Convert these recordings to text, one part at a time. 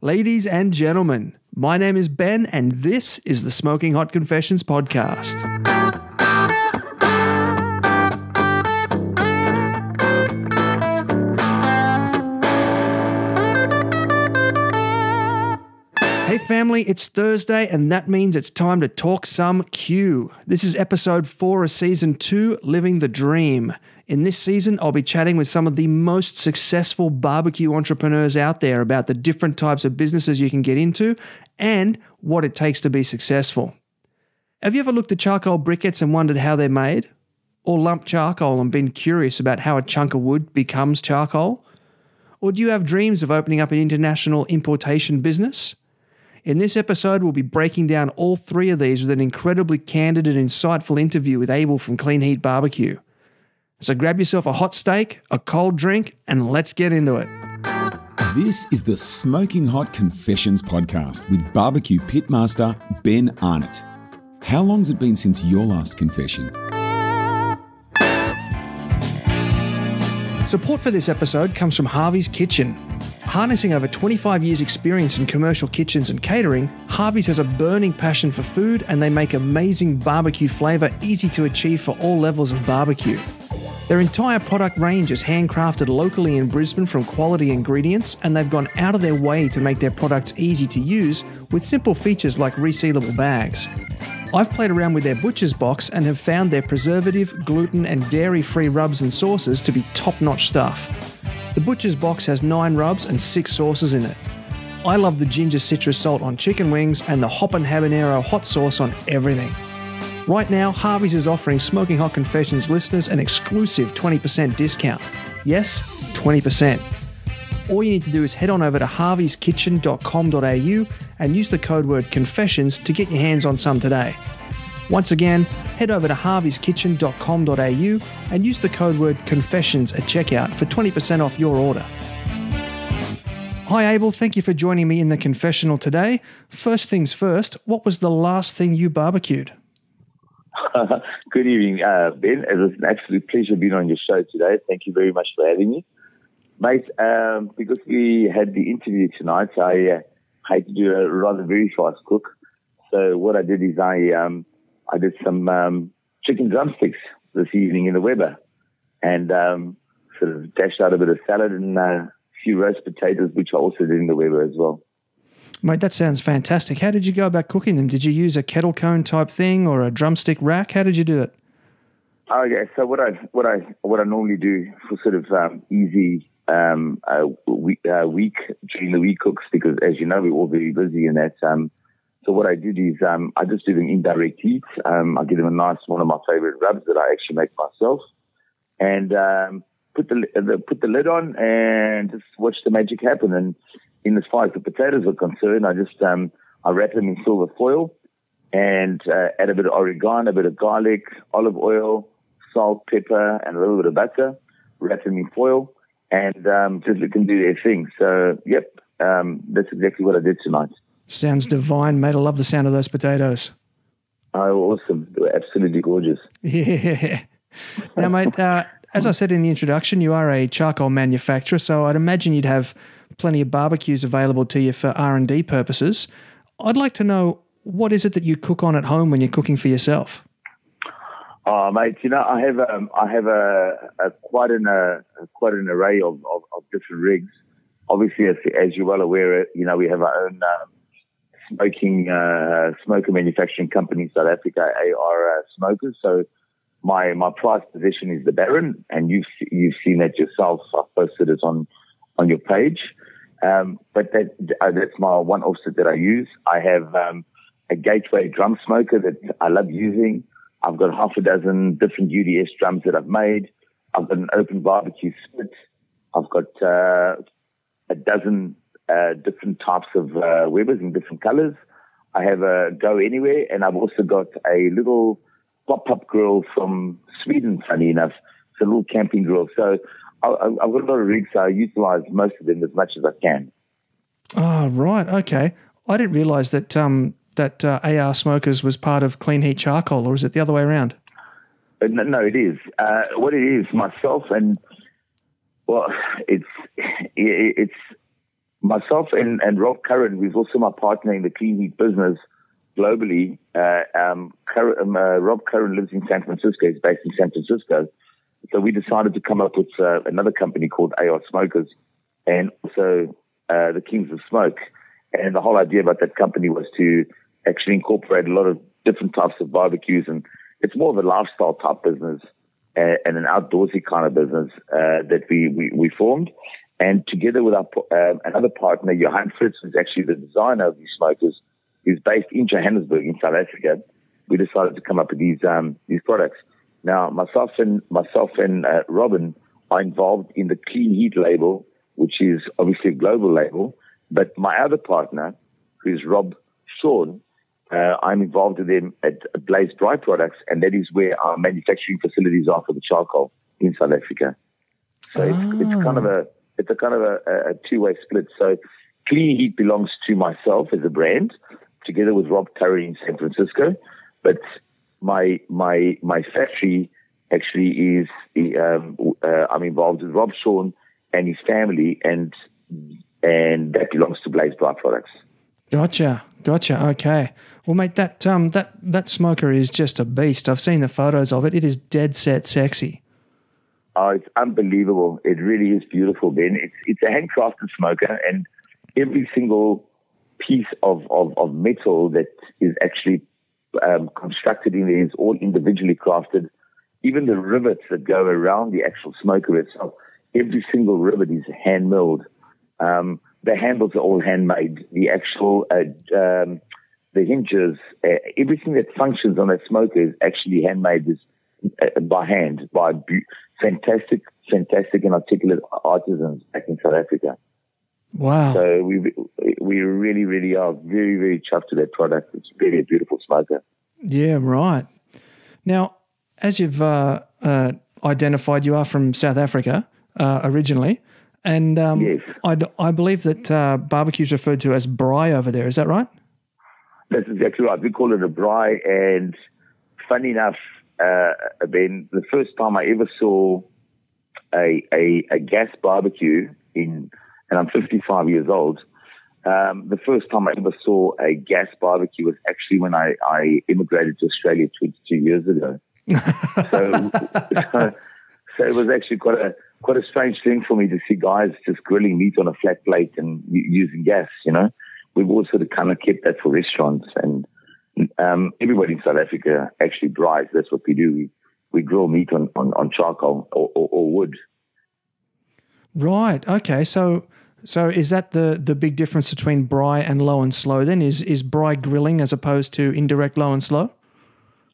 Ladies and gentlemen, my name is Ben, and this is the Smoking Hot Confessions podcast. Hey, family, it's Thursday, and that means it's time to talk some Q. This is episode four of season two Living the Dream. In this season, I'll be chatting with some of the most successful barbecue entrepreneurs out there about the different types of businesses you can get into and what it takes to be successful. Have you ever looked at charcoal briquettes and wondered how they're made? Or lumped charcoal and been curious about how a chunk of wood becomes charcoal? Or do you have dreams of opening up an international importation business? In this episode, we'll be breaking down all three of these with an incredibly candid and insightful interview with Abel from Clean Heat Barbecue. So grab yourself a hot steak, a cold drink, and let's get into it. This is the Smoking Hot Confessions podcast with barbecue pitmaster Ben Arnott. How long's it been since your last confession? Support for this episode comes from Harvey's Kitchen. Harnessing over 25 years' experience in commercial kitchens and catering, Harvey's has a burning passion for food and they make amazing barbecue flavour easy to achieve for all levels of barbecue. Their entire product range is handcrafted locally in Brisbane from quality ingredients, and they've gone out of their way to make their products easy to use with simple features like resealable bags. I've played around with their butcher's box and have found their preservative, gluten, and dairy free rubs and sauces to be top notch stuff. The butcher's box has nine rubs and six sauces in it. I love the ginger citrus salt on chicken wings and the hop and habanero hot sauce on everything. Right now, Harvey's is offering Smoking Hot Confessions listeners an exclusive 20% discount. Yes, 20%. All you need to do is head on over to harveyskitchen.com.au and use the code word confessions to get your hands on some today. Once again, head over to harveyskitchen.com.au and use the code word confessions at checkout for 20% off your order. Hi, Abel. Thank you for joining me in the confessional today. First things first, what was the last thing you barbecued? Good evening, uh, Ben. It was an absolute pleasure being on your show today. Thank you very much for having me. Mate, um, because we had the interview tonight, I uh, had to do a rather very fast cook. So what I did is I um, I did some um, chicken drumsticks this evening in the Weber, and um, sort of dashed out a bit of salad and uh, a few roast potatoes, which I also did in the Weber as well. Mate, that sounds fantastic. How did you go about cooking them? Did you use a kettle cone type thing or a drumstick rack? How did you do it? Okay, so what I what I what I normally do for sort of um, easy um, week, week during the week cooks because as you know we're all very busy and that. Um, so what I did is um, I just do them indirect heat. Um, I give them a nice one of my favorite rubs that I actually make myself, and um, put the, the put the lid on and just watch the magic happen. And in as far as the potatoes are concerned, I just um, I wrap them in silver foil and uh, add a bit of oregano, a bit of garlic, olive oil, salt, pepper, and a little bit of butter. Wrap them in foil and um, just let them do their thing. So, yep, um, that's exactly what I did tonight. Sounds divine, mate. I love the sound of those potatoes. Oh, awesome. They were absolutely gorgeous. Yeah. Now, mate, uh, as I said in the introduction, you are a charcoal manufacturer, so I'd imagine you'd have plenty of barbecues available to you for R&D purposes. I'd like to know what is it that you cook on at home when you're cooking for yourself? Oh, mate, you know, I have um, I have a, a quite an uh, quite an array of, of, of, different rigs. Obviously, as, as, you're well aware, you know, we have our own um, smoking uh, smoker manufacturing company in South Africa, AR uh, Smokers. So my my prize position is the Baron, and you've you've seen that yourself. I posted it on on your page. Um, but that uh, that's my one offset that I use. I have um, a Gateway drum smoker that I love using. I've got half a dozen different UDS drums that I've made. I've got an open barbecue spit. I've got uh, a dozen uh, different types of uh, Webers in different colors. I have a Go Anywhere, and I've also got a little pop-up grill from Sweden. Funny enough, it's a little camping grill. So I, have got a lot of rigs. So I utilize most of them as much as I can. Oh, right. Okay. I didn't realize that um, that uh, AR Smokers was part of Clean Heat Charcoal, or is it the other way around? Uh, no, no, it is. Uh, what it is, myself and well, it's it's myself and, and Rob Curran, who's also my partner in the clean heat business globally. Uh, um, Curran, um, uh, Rob Curran lives in San Francisco. He's based in San Francisco. So we decided to come up with uh, another company called AR Smokers and also uh, the Kings of Smoke. And the whole idea about that company was to actually incorporate a lot of different types of barbecues. And it's more of a lifestyle type business and, and an outdoorsy kind of business uh, that we, we, we, formed. And together with our, uh, another partner, Johan Fritz, who's actually the designer of these smokers, who's based in Johannesburg in South Africa, we decided to come up with these um, these products. Now, myself and myself and uh, Robin are involved in the Clean Heat label, which is obviously a global label. But my other partner, who's Rob Shawn, uh, I'm involved with them at Blaze Braai Products, and that is where our manufacturing facilities are for the charcoal in South Africa. So oh. it's, it's, kind of a it's a kind of a, a two way split. So Clean Heat belongs to myself as a brand, together with Rob Curry in San Francisco, but my my my factory actually is um, uh, I'm involved with Rob Shawn and his family, and and that belongs to Blaze Braai Products. Gotcha, gotcha. Okay, well, mate, that um that that smoker is just a beast. I've seen the photos of it. It is dead set sexy. Oh, it's unbelievable. It really is beautiful, Ben. It's it's a handcrafted smoker, and every single piece of, of, of metal that is actually um, constructed in there is all individually crafted. Even the rivets that go around the actual smoker itself, every single rivet is hand milled. Um, the handles are all handmade. The actual uh, um, the hinges, uh, everything that functions on that smoker is actually handmade is, uh, by hand by bu- fantastic, fantastic and articulate artisans back in South Africa. Wow! So we we really, really are very, very chuffed to that product. It's really a beautiful smoker. Yeah, right. Now, as you've uh, uh, identified, you are from South Africa uh, originally, and um, yes. I, I believe that uh, barbecue is referred to as braai over there. Is that right? That's exactly right. We call it a braai, and funny enough, uh, Ben, the first time I ever saw a, a, a gas barbecue in, and I'm 55 years old um, the first time I ever saw a gas barbecue was actually when I, I immigrated to Australia 22 years ago. so, so, so, it was actually quite a quite a strange thing for me to see guys just grilling meat on a flat plate and using gas. You know, we've always sort of kind of kept that for restaurants, and um, everybody in South Africa actually braais. That's what we do. We we grill meat on on, on charcoal or, or, or wood. Right. Okay. So so is that the the big difference between braai and low and slow? Then is is braai grilling as opposed to indirect low and slow?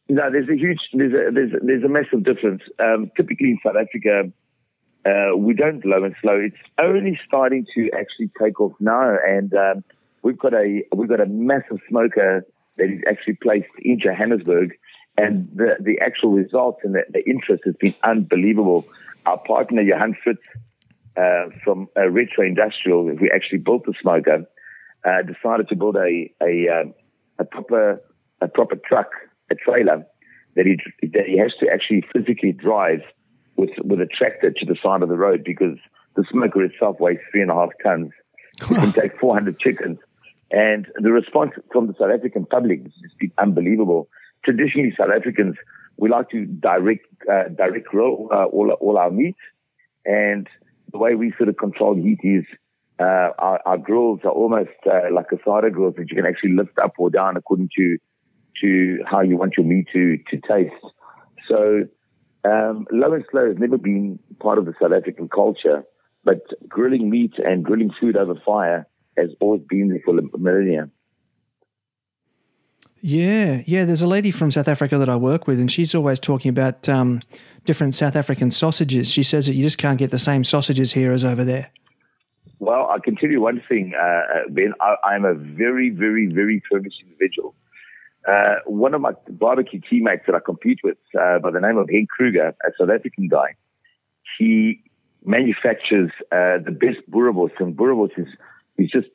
No, there's a huge there's a there's, there's a massive difference. Um, typically in South Africa, uh, we don't low and slow. It's only starting to actually take off now, and um, we've got a we've got a massive smoker that is actually placed in Johannesburg, and the the actual results and the, the interest has been unbelievable. Our partner Johan Fritz uh, from a retro industrial, we actually built the smoker, uh, decided to build a a, um, a proper a proper truck, a trailer that he that he has to actually physically drive with with a tractor to the side of the road because the smoker itself weighs three and a half tons. It can take 400 chickens. And the response from the South African public has been unbelievable. Traditionally, South Africans, we like to direct, uh, direct grill uh, all, all our meat. And the way we sort of control heat is uh, our, our, grills are almost uh, like asada grills that you can actually lift up or down according to to how you want your meat to to taste. So um, low and slow has never been part of the South African culture, but grilling meat and grilling food over fire has always been there for millennia. Yeah, yeah. There's a lady from South Africa that I work with, and she's always talking about um, different South African sausages. She says that you just can't get the same sausages here as over there. Well, I can tell you one thing, uh, uh Ben. I, am a very, very, very famous individual. Uh, one of my barbecue teammates that I compete with, uh, by the name of Henk Kruger, a South African guy, he manufactures uh, the best boerewors, and boerewors is is just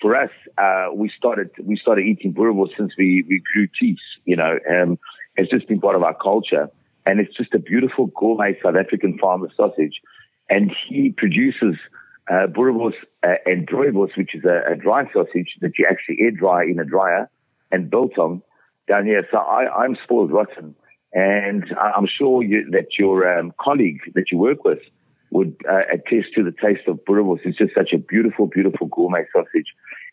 for us, uh, we started we started eating boerewors since we we grew teeth. You know, um, it's just been part of our culture, and it's just a beautiful gourmet South African farmer sausage. And he produces uh, uh, and droëwors, which is a, a, dry sausage that you actually air dry in a dryer and biltong down here. So I, am spoiled rotten. And I'm sure you, that your um, colleague that you work with would uh, attest to the taste of boerewors. It's just such a beautiful, beautiful gourmet sausage.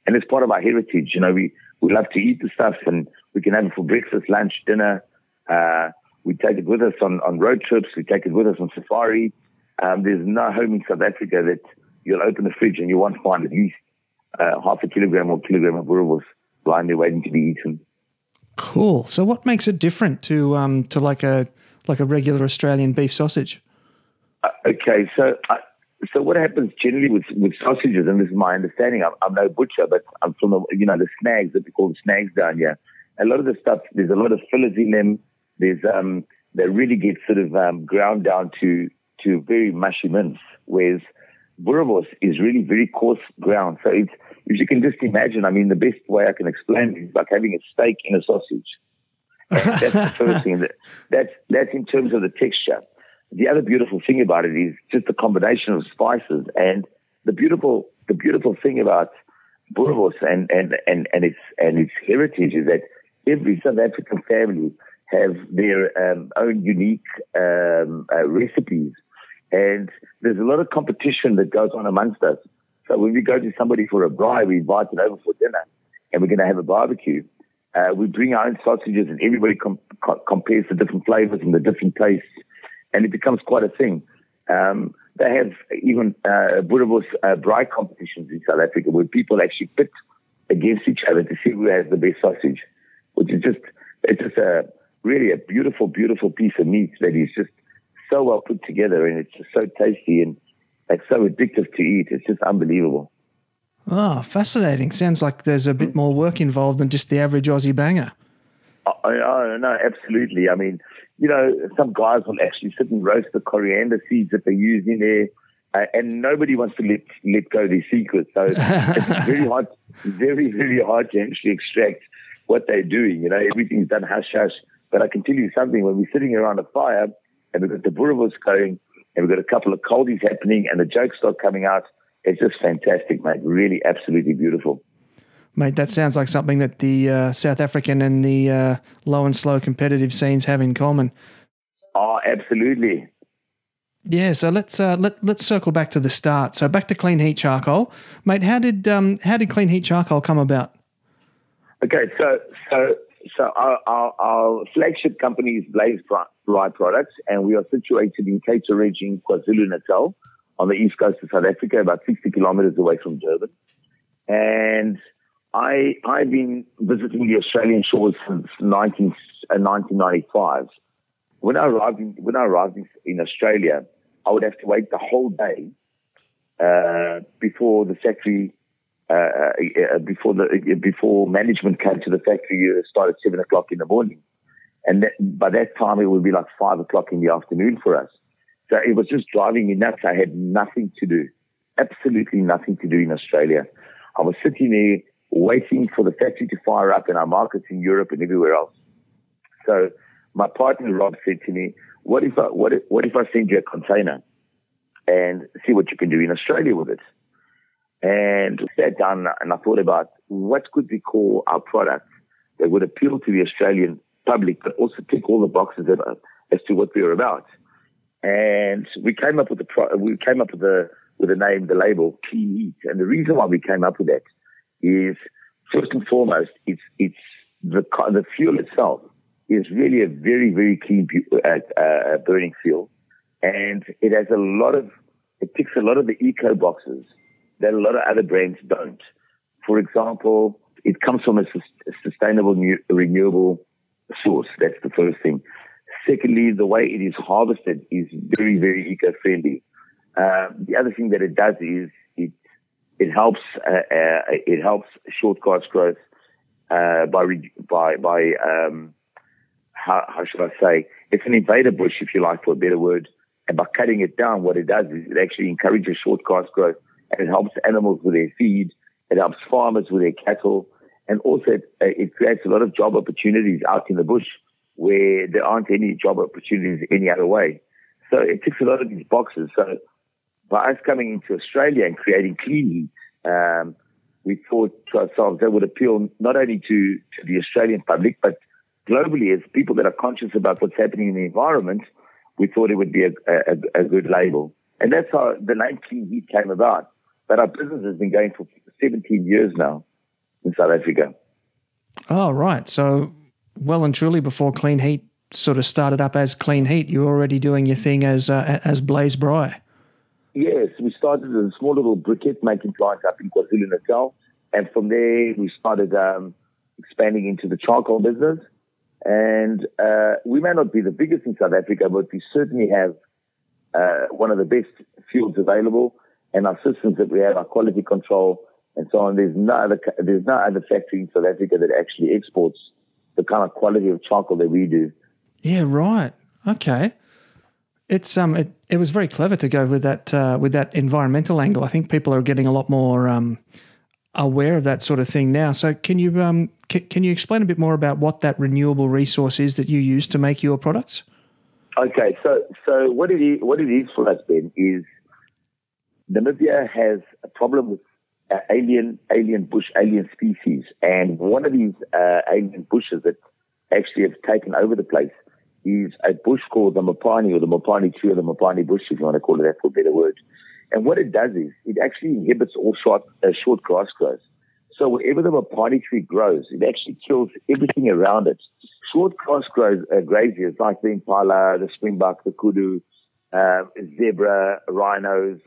And it's part of our heritage. You know, we, we love to eat the stuff and we can have it for breakfast, lunch, dinner. Uh, we take it with us on, on road trips. We take it with us on safari. Um, there's no home in South Africa that you'll open the fridge and you won't find at least uh, half a kilogram or kilogram of boerewors lying there waiting to be eaten. Cool. So, what makes it different to um, to like a like a regular Australian beef sausage? Uh, okay, so uh, so what happens generally with with sausages, and this is my understanding. I'm, I'm no butcher, but I'm from the you know the snags that we call the snags down here. A lot of the stuff there's a lot of fillers in them. There's um they really get sort of um, ground down to to very mushy mince, whereas boerewors is really very coarse ground. So it's if you can just imagine, I mean, the best way I can explain it is like having a steak in a sausage. That's the first thing. That, that's that's in terms of the texture. The other beautiful thing about it is just the combination of spices and the beautiful the beautiful thing about boerewors and, and, and, and its and its heritage is that every South African family have their um, own unique um, uh, recipes, and there's a lot of competition that goes on amongst us. So when we go to somebody for a braai, we invite them over for dinner, and we're going to have a barbecue. Uh, we bring our own sausages, and everybody com- co- compares the different flavors and the different tastes, and it becomes quite a thing. Um, they have even uh, boerewors uh, braai competitions in South Africa where people actually pit against each other to see who has the best sausage, which is just it's just a really a beautiful, beautiful piece of meat that is just so well put together, and it's just so tasty and it's so addictive to eat. It's just unbelievable. Oh, fascinating. Sounds like there's a bit more work involved than just the average Aussie banger. Oh, oh, no, absolutely. I mean, you know, some guys will actually sit and roast the coriander seeds that they use in there, uh, and nobody wants to let let go their secrets. So it's very hard, very very hard to actually extract what they're doing. You know, everything's done hush hush. But I can tell you something: when we're sitting around a fire and we've got the boerewors going, and we've got a couple of coldies happening, and the jokes start coming out. It's just fantastic, mate. Really, absolutely beautiful. Mate, that sounds like something that the uh, South African and the uh, low and slow competitive scenes have in common. Oh, absolutely. Yeah, so let's uh, let let's circle back to the start. So back to clean heat charcoal, mate. How did um, how did clean heat charcoal come about? Okay, so so so our, our, our flagship company is Blaze Braai Products, and we are situated in Cape Ridge in KwaZulu Natal, on the east coast of South Africa, about 60 kilometers away from Durban. And I I've been visiting the Australian shores since 19, uh, 1995. When I arrived in, when I arrived in, Australia, I would have to wait the whole day uh, before the factory uh, uh, before the before management came to the factory, you started seven o'clock in the morning, and that, by that time it would be like five o'clock in the afternoon for us. So it was just driving me nuts. I had nothing to do, absolutely nothing to do in Australia. I was sitting there waiting for the factory to fire up in our markets in Europe and everywhere else. So my partner Rob said to me, "What if I what if, what if I send you a container and see what you can do in Australia with it?" and sat down and I thought about what could we call our product that would appeal to the Australian public, but also tick all the boxes as to what we are about. And we came up with the pro- we came up with the with the name, the label Clean Heat. And the reason why we came up with that is first and foremost, it's it's the the fuel itself is really a very very clean uh, uh, burning fuel, and it has a lot of it ticks a lot of the eco boxes that a lot of other brands don't. For example, it comes from a, sustainable, renewable source. That's the first thing. Secondly, the way it is harvested is very, very eco-friendly. Uh, the other thing that it does is it helps uh, uh, it helps short grass growth uh, by by by um, how, how should I say? It's an invader bush, if you like, for a better word. And by cutting it down, what it does is it actually encourages short growth and it helps animals with their feed. It helps farmers with their cattle. And also it, uh, it creates a lot of job opportunities out in the bush where there aren't any job opportunities any other way. So it ticks a lot of these boxes. So by us coming into Australia and creating clean heat, um, we thought to ourselves that would appeal not only to, to the Australian public, but globally as people that are conscious about what's happening in the environment, we thought it would be a, a, a good label. And that's how the name Clean Heat came about. But our business has been going for 17 years now in South Africa. Oh, right. So, well and truly before Clean Heat sort of started up as Clean Heat, you were already doing your thing as uh, as Blaze Braai. Yes, we started a small little briquette making plant up in KwaZulu Natal, and from there we started um, expanding into the charcoal business. And uh, we may not be the biggest in South Africa, but we certainly have uh, one of the best fuels available, and our systems that we have, our quality control, and so on. There's no other there's no other factory in South Africa that actually exports the kind of quality of charcoal that we do. Yeah, right. Okay. It's um it, it was very clever to go with that uh, with that environmental angle. I think people are getting a lot more um, aware of that sort of thing now. So can you um can, can you explain a bit more about what that renewable resource is that you use to make your products? Okay, so so what it is what it is for us Ben is Namibia has a problem with uh, alien alien bush alien species, and one of these uh, alien bushes that actually have taken over the place is a bush called the Mopani or the Mopani tree or the Mopani bush, if you want to call it that for a better word. And what it does is it actually inhibits all short, uh, short grass growth. So wherever the Mopani tree grows, it actually kills everything around it. Short grass grows, uh, graziers like the impala, the springbok, the kudu, uh, zebra, rhinos,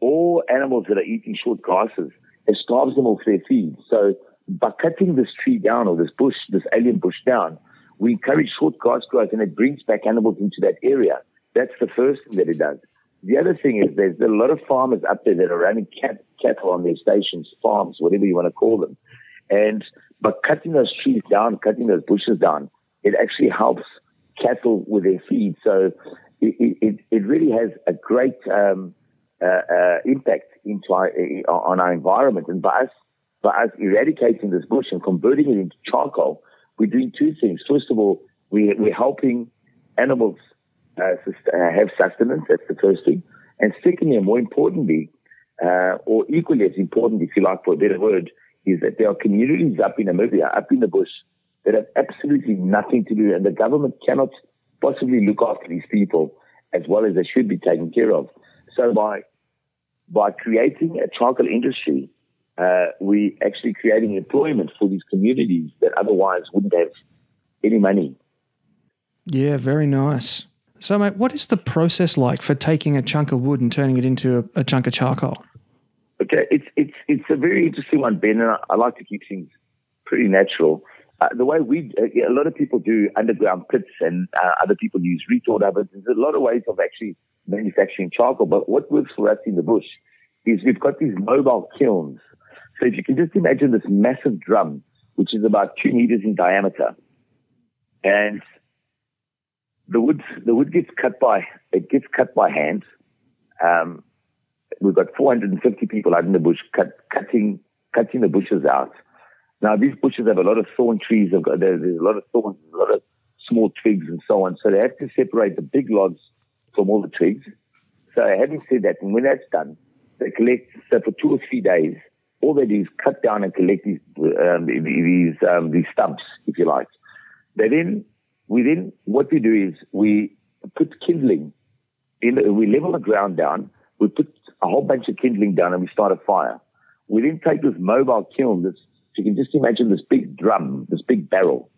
all animals that are eating short grasses, it starves them of their feed. So by cutting this tree down or this bush, this alien bush down, we encourage short grass growth and it brings back animals into that area. That's the first thing that it does. The other thing is there's a lot of farmers up there that are running cat, cattle on their stations, farms, whatever you want to call them. And by cutting those trees down, cutting those bushes down, it actually helps cattle with their feed. So it, it, it really has a great um, uh, uh, impact into our, uh, on our environment. And by us, by us eradicating this bush and converting it into charcoal, we're doing two things. First of all, we, we're helping animals uh, uh, have sustenance. That's the first thing. And secondly, and more importantly, uh, or equally as important, if you like, for a better word, is that there are communities up in Namibia, up in the bush, that have absolutely nothing to do, and the government cannot possibly look after these people as well as they should be taken care of. So by by creating a charcoal industry, uh, we actually creating employment for these communities that otherwise wouldn't have any money. Yeah, very nice. So, mate, what is the process like for taking a chunk of wood and turning it into a, a chunk of charcoal? Okay, it's it's it's a very interesting one, Ben, and I, I like to keep things pretty natural. Uh, the way we, uh, a lot of people do underground pits, and uh, other people use retort ovens. There's a lot of ways of actually manufacturing charcoal. But what works for us in the bush is we've got these mobile kilns. So if you can just imagine this massive drum, which is about two meters in diameter, and the wood, the wood gets cut by, it gets cut by hand. Um, we've got 450 people out in the bush cut, cutting, cutting the bushes out. Now these bushes have a lot of thorn trees. Got, there's a lot of thorns, a lot of small twigs and so on. So they have to separate the big logs from all the twigs. So having said that, and when that's done, they collect, so for two or three days, all they do is cut down and collect these, um, these, um, these stumps, if you like. They then, we then, what we do is we put kindling in, we level the ground down, we put a whole bunch of kindling down and we start a fire. We then take this mobile kiln, this, you can just imagine this big drum, this big barrel,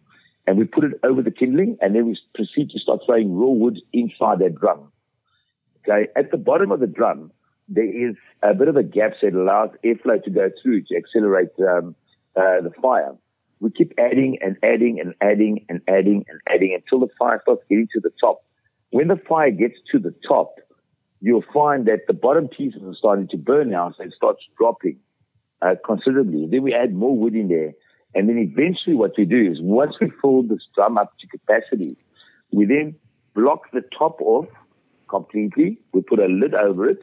and we put it over the kindling and then we proceed to start throwing raw wood inside that drum. Okay. At the bottom of the drum, there is a bit of a gap it allows airflow to go through to accelerate um, uh, the fire. We keep adding and adding and adding and adding and adding until the fire starts getting to the top. When the fire gets to the top, you'll find that the bottom pieces are starting to burn now, so it starts dropping uh, considerably. Then we add more wood in there and then eventually what we do is once we fill this drum up to capacity, we then block the top off completely. We put a lid over it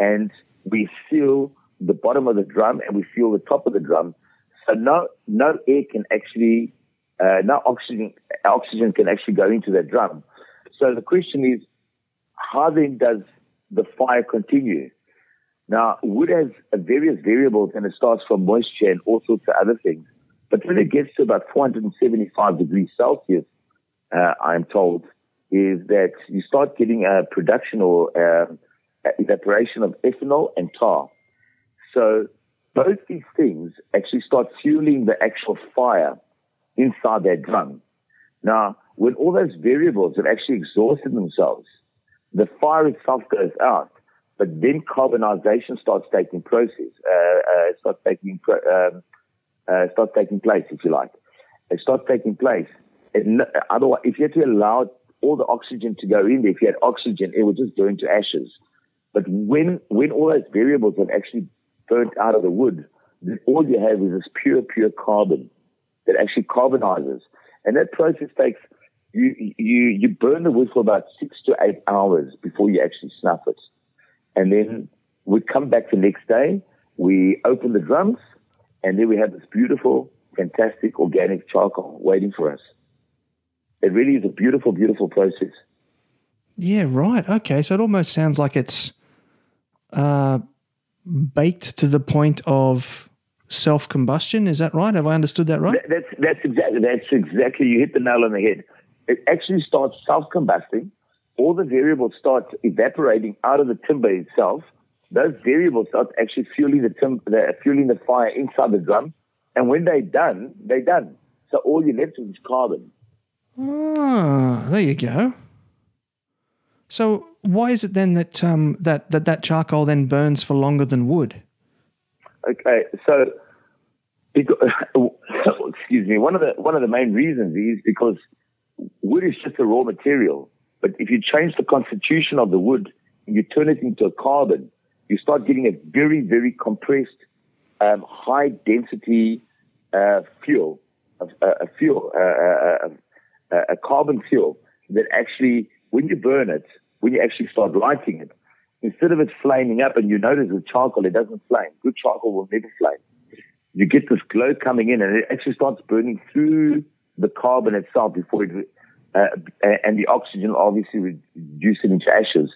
and we seal the bottom of the drum and we seal the top of the drum. So no, no air can actually, uh, no oxygen, oxygen can actually go into that drum. So the question is, how then does the fire continue? Now, wood has various variables and it starts from moisture and all sorts of other things. But when it gets to about 475 degrees Celsius, uh, I'm told, is that you start getting a production or uh, evaporation of ethanol and tar. So both these things actually start fueling the actual fire inside that drum. Now, when all those variables have actually exhausted themselves, the fire itself goes out, but then carbonization starts taking process, uh, uh, starts taking, um, uh, starts taking place, if you like. It starts taking place. And otherwise, if you had to allow all the oxygen to go in there, if you had oxygen, it would just burn to ashes. But when, when all those variables have actually burnt out of the wood, then all you have is this pure, pure carbon that actually carbonizes. And that process takes, you, you, you burn the wood for about six to eight hours before you actually snuff it. And then we come back the next day, we open the drums, and then we have this beautiful, fantastic organic charcoal waiting for us. It really is a beautiful, beautiful process. Yeah, right. Okay. So it almost sounds like it's uh, baked to the point of self combustion. Is that right? Have I understood that right? That's that's exactly that's exactly you hit the nail on the head. It actually starts self combusting. All the variables start evaporating out of the timber itself. Those variables start actually fueling the timber, the, fueling the fire inside the drum. And when they're done, they're done. So all you're left with is carbon. Ah, there you go. So why is it then that um, that, that that charcoal then burns for longer than wood? Okay, so because, excuse me. One of the one of the main reasons is because wood is just a raw material. But if you change the constitution of the wood and you turn it into a carbon, you start getting a very very compressed, um, high density uh, fuel, a, a fuel, uh, a, a carbon fuel that actually, when you burn it, when you actually start lighting it, instead of it flaming up, and you notice with charcoal, it doesn't flame. Good charcoal will never flame. You get this glow coming in, and it actually starts burning through the carbon itself before it, uh, and the oxygen obviously reduce it into ashes.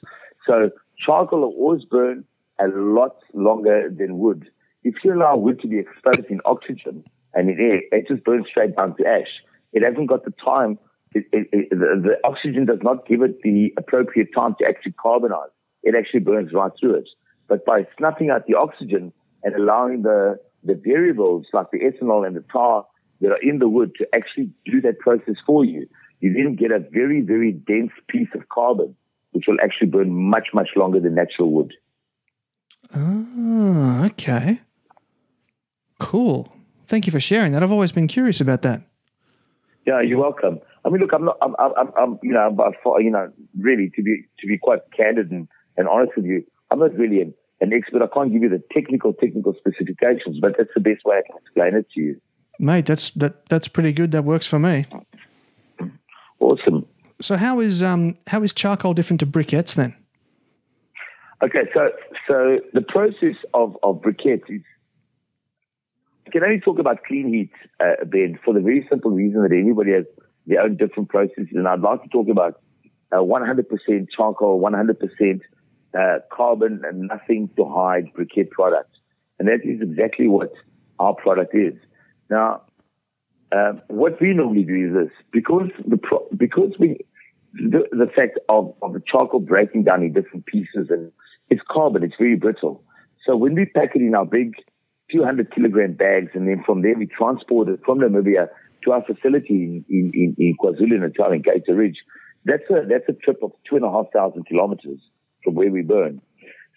So charcoal will always burn a lot longer than wood. If you allow wood to be exposed in oxygen and in air, it just burns straight down to ash. It hasn't got the time. It, it, it, the, the oxygen does not give it the appropriate time to actually carbonize it actually burns right through it. But by snuffing out the oxygen and allowing the, the variables like the ethanol and the tar that are in the wood to actually do that process for you, you then get a very, very dense piece of carbon, which will actually burn much, much longer than natural wood. Ah, okay. Cool. Thank you for sharing that. I've always been curious about that. Yeah, you're welcome. I mean, look, I'm not, I'm, I'm, I'm you know, I'm, you know, really to be to be quite candid and and honest with you, I'm not really an, an expert. I can't give you the technical, technical specifications, but that's the best way I can explain it to you. Mate, that's that that's pretty good. That works for me. Awesome. So how is um how is charcoal different to briquettes then? Okay, so so the process of of briquettes is I can only talk about clean heat, uh, Ben, for the very simple reason that everybody has their own different processes, and I'd like to talk about uh, 100% charcoal, 100% uh, carbon and nothing to hide briquette product. And that is exactly what our product is. Now, um, what we normally do is this, because the, pro- because we, the, the fact of, of the charcoal breaking down in different pieces and it's carbon, it's very brittle. So when we pack it in our big few hundred kilogram bags and then from there we transport it from Namibia to our facility in, in, in, in KwaZulu-Natal in Gator Ridge, that's a, that's a trip of two and a half thousand kilometers from where we burn.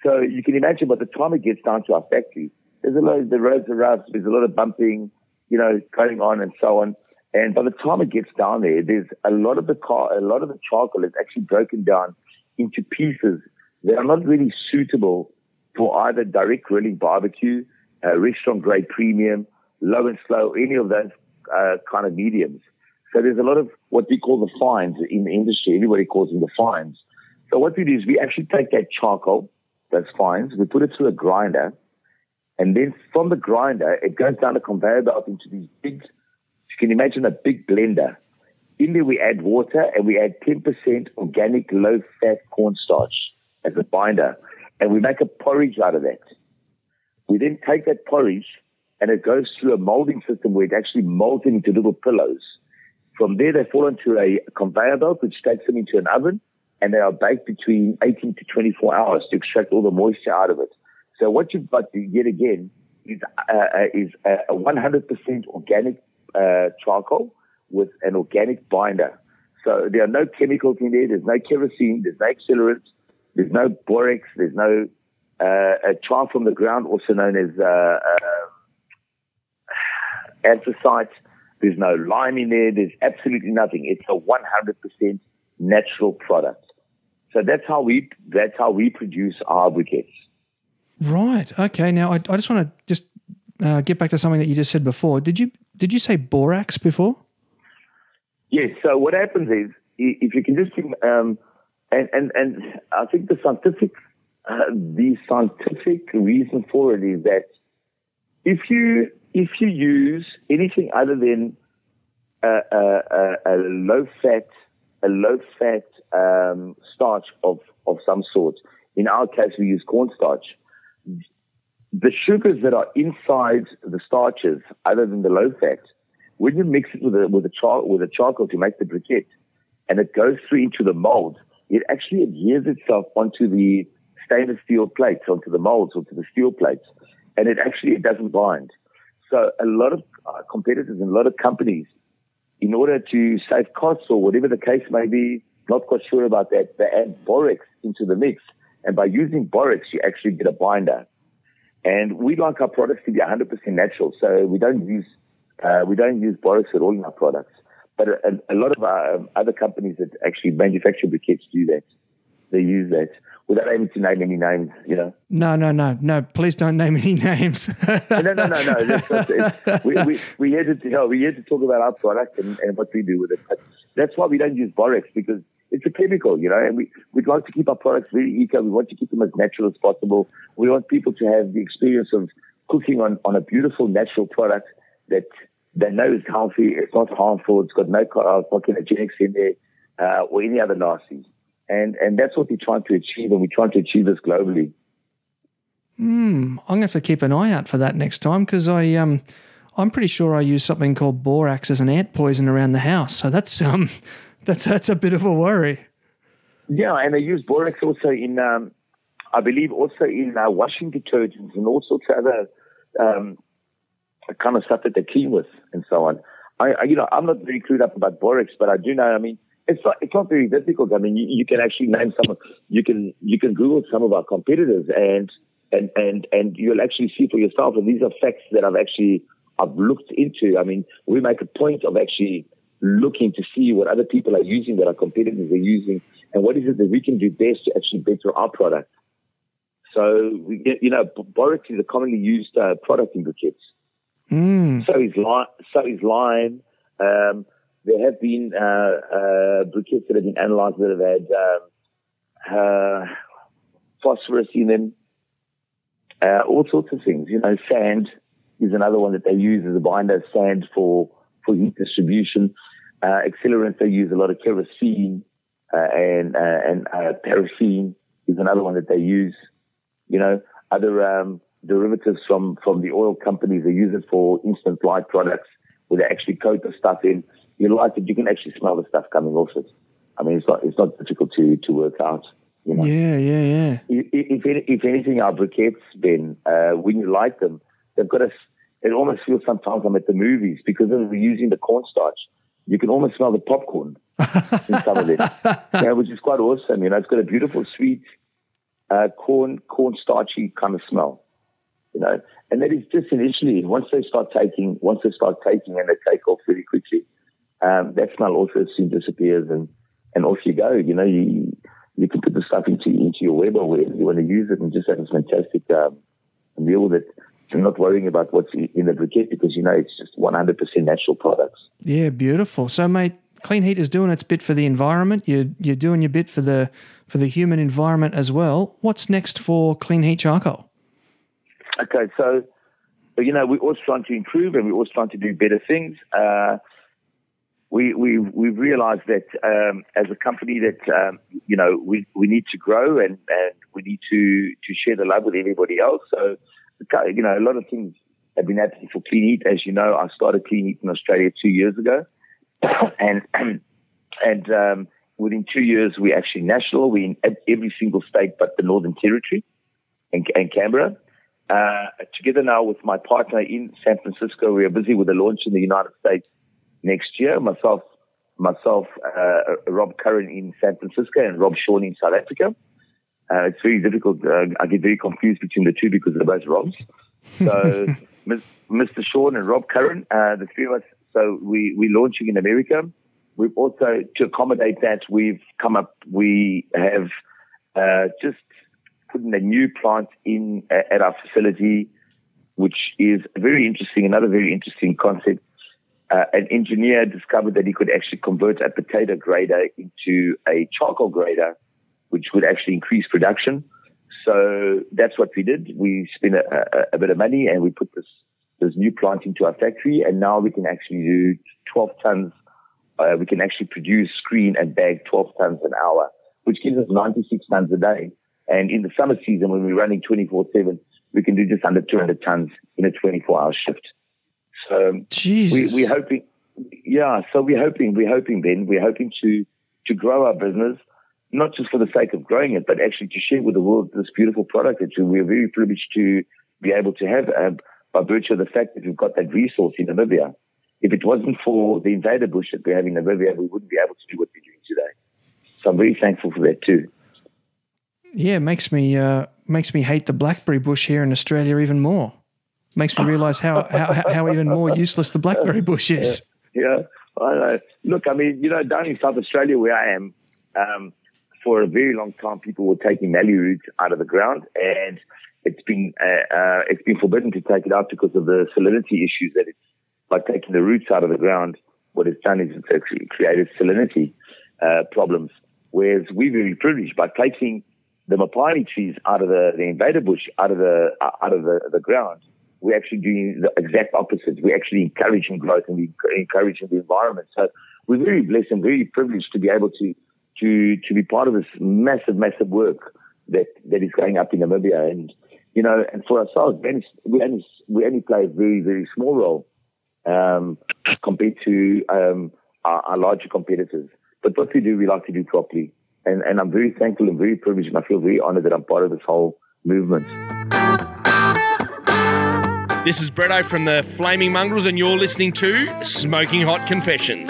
So you can imagine by the time it gets down to our factory, there's a lot, of the roads are rough, there's a lot of bumping, you know, going on and so on. And by the time it gets down there, there's a lot of the car, a lot of the charcoal is actually broken down into pieces that are not really suitable for either direct grilling barbecue, uh, restaurant grade premium, low and slow, any of those uh, kind of mediums. So there's a lot of what we call the fines in the industry. Everybody calls them the fines. So what we do is we actually take that charcoal, those fines, we put it through a grinder, and then from the grinder, it goes down a conveyor belt into these big, you can imagine a big blender. In there we add water and we add 10% organic low fat cornstarch as a binder. and we make a porridge out of that. We then take that porridge and it goes through a molding system where it actually molds into little pillows. From there, they fall into a conveyor belt, which takes them into an oven, and they are baked between 18 to 24 hours to extract all the moisture out of it. So what you've got yet again is, uh, uh is a 100% organic uh, charcoal with an organic binder. So there are no chemicals in there. There's no kerosene. There's no accelerants. There's no borax. There's no uh, a char from the ground, also known as uh, uh, anthracite. There's no lime in there. There's absolutely nothing. It's a 100% natural product. So that's how we that's how we produce our briquettes. Right. Okay. Now I, I just want to just uh, get back to something that you just said before. Did you did you say borax before? Yes. So what happens is if you can just um, and and and I think the scientific uh, the scientific reason for it is that if you if you use anything other than a, a, a low fat a low fat um, starch of of some sort, in our case we use cornstarch. The sugars that are inside the starches, other than the low fat, when you mix it with a with a char- with a charcoal to make the briquette, and it goes through into the mold, it actually adheres itself onto the stainless steel plates, onto the molds, onto the steel plates, and it actually it doesn't bind. So a lot of uh, competitors and a lot of companies, in order to save costs or whatever the case may be, not quite sure about that, they add borax into the mix. And by using borax, you actually get a binder. And we like our products to be 100% natural. So we don't use, uh, we don't use borax at all in our products. But a, a lot of um, other companies that actually manufacture briquettes do that. They use that without aiming to name any names, you know. No, no, no, no. Please don't name any names. no, no, no, no. That's, that's, we, we, we here to, you know, we here to talk about our product and, and what we do with it. But that's why we don't use borax because it's a chemical, you know, and we, we'd like to keep our products very eco. We want to keep them as natural as possible. We want people to have the experience of cooking on, on a beautiful natural product that they know is healthy, it's not harmful, it's got no uh, carcinogenics in there, uh, or any other nasties. And, and that's what we're trying to achieve, and we're trying to achieve this globally. Hmm, I'm going to have to keep an eye out for that next time because I, um, I'm pretty sure I use something called borax as an ant poison around the house. So that's, um, that's, that's a bit of a worry. Yeah, and they use borax also in, um, I believe, also in uh, washing detergents and all sorts of other um, kind of stuff that they clean with and so on. I, I, you know, I'm not very clued up about borax, but I do know. I mean, it's not, it's not very difficult. I mean, you, you can actually name some, you can, you can Google some of our competitors and, and, and, and you'll actually see for yourself. And these are facts that I've actually, I've looked into. I mean, we make a point of actually looking to see what other people are using, what our competitors are using, and what is it that we can do best to actually better our product. So, we get, you know, borax is a commonly used uh, product in briquettes. Mm. So is lime. So is lime. Um, there have been uh, uh, briquettes that have been analysed that have had um, uh, phosphorus in them, uh, all sorts of things. You know, sand is another one that they use as a binder. Sand for for heat distribution. Uh, accelerants they use a lot of kerosene uh, and and paraffin is another one that they use. You know, other um, derivatives from from the oil companies. They use it for instant light products where they actually coat the stuff in you like it, you can actually smell the stuff coming off it. I mean, it's not it's not difficult to to work out. You know? Yeah, yeah, yeah. If, if, if anything, our briquettes, Ben, uh, when you light them, they've got a. It almost feels sometimes I'm at the movies because we're using the cornstarch. You can almost smell the popcorn in some of them, yeah, which is quite awesome. You know, it's got a beautiful, sweet uh, corn cornstarchy kind of smell. You know, and that is just initially. Once they start taking, once they start taking, and they take off really quickly um, that smell also soon disappears and, and off you go. You know, you, you can put the stuff into, into your Weber where you want to use it and just have a fantastic, um, meal with it. You're not worrying about what's in the briquette because you know it's just 100% natural products. Yeah, beautiful. So, mate, Clean Heat is doing its bit for the environment. You're you're doing your bit for the for the human environment as well. What's next for Clean Heat Charcoal? Okay, so you know we're always trying to improve and we're always trying to do better things. Uh, we, we, we've realized that um, as a company that, um, you know, we, we need to grow and, and we need to to share the love with everybody else. So, you know, a lot of things have been happening for Clean Heat. As you know, I started Clean Heat in Australia two years ago, and and um, within two years we're actually national. We in every single state but the Northern Territory and, and Canberra. Uh, together now with my partner in San Francisco, we are busy with the launch in the United States next year. Myself, myself, uh, Rob Curran in San Francisco and Rob Sean in South Africa. Uh, it's very difficult. Uh, I get very confused between the two because they're both Robs. So, Mr. Sean and Rob Curran, uh, the three of us. So we we're launching in America. We've also to accommodate that we've come up. We have uh, just put in a new plant in at our facility, which is very interesting. Another very interesting concept. Uh, an engineer discovered that he could actually convert a potato grader into a charcoal grader, which would actually increase production. So that's what we did. We spent a, a, a bit of money and we put this this new plant into our factory, and now we can actually do 12 tons. Uh, we can actually produce, screen, and bag 12 tons an hour, which gives us 96 tons a day. And in the summer season, when we're running 24/7, we can do just under 200 tons in a 24-hour shift. So Jesus. we, we're hoping, yeah. So we're hoping, we're hoping, Ben, we're hoping to to grow our business, not just for the sake of growing it, but actually to share with the world this beautiful product that we're very privileged to be able to have uh, by virtue of the fact that we've got that resource in Namibia. If it wasn't for the invader bush that we have in Namibia, we wouldn't be able to do what we're doing today. So I'm very thankful for that too. Yeah, makes me uh, makes me hate the blackberry bush here in Australia even more. Makes me realise how, how how even more useless the blackberry bush is. Yeah, I know. Look, I mean, you know, down in South Australia where I am, um, for a very long time, people were taking mallee roots out of the ground, and it's been uh, uh, it's been forbidden to take it out because of the salinity issues that it's by taking the roots out of the ground. What it's done is it's actually created salinity uh, problems. Whereas we're very privileged by taking the mopani trees out of the, the invader bush out of the out of the, the ground. We're actually doing the exact opposite. We're actually encouraging growth and we're encouraging the environment. So we're very blessed and very privileged to be able to to to be part of this massive, massive work that that is going up in Namibia. And you know, and for ourselves, we only we only play a very very small role um, compared to um, our, our larger competitors. But what we do, we like to do properly. And, and I'm very thankful and very privileged, and I feel very honored that I'm part of this whole movement. This is Bretto from the Flaming Mongrels, and you're listening to Smoking Hot Confessions.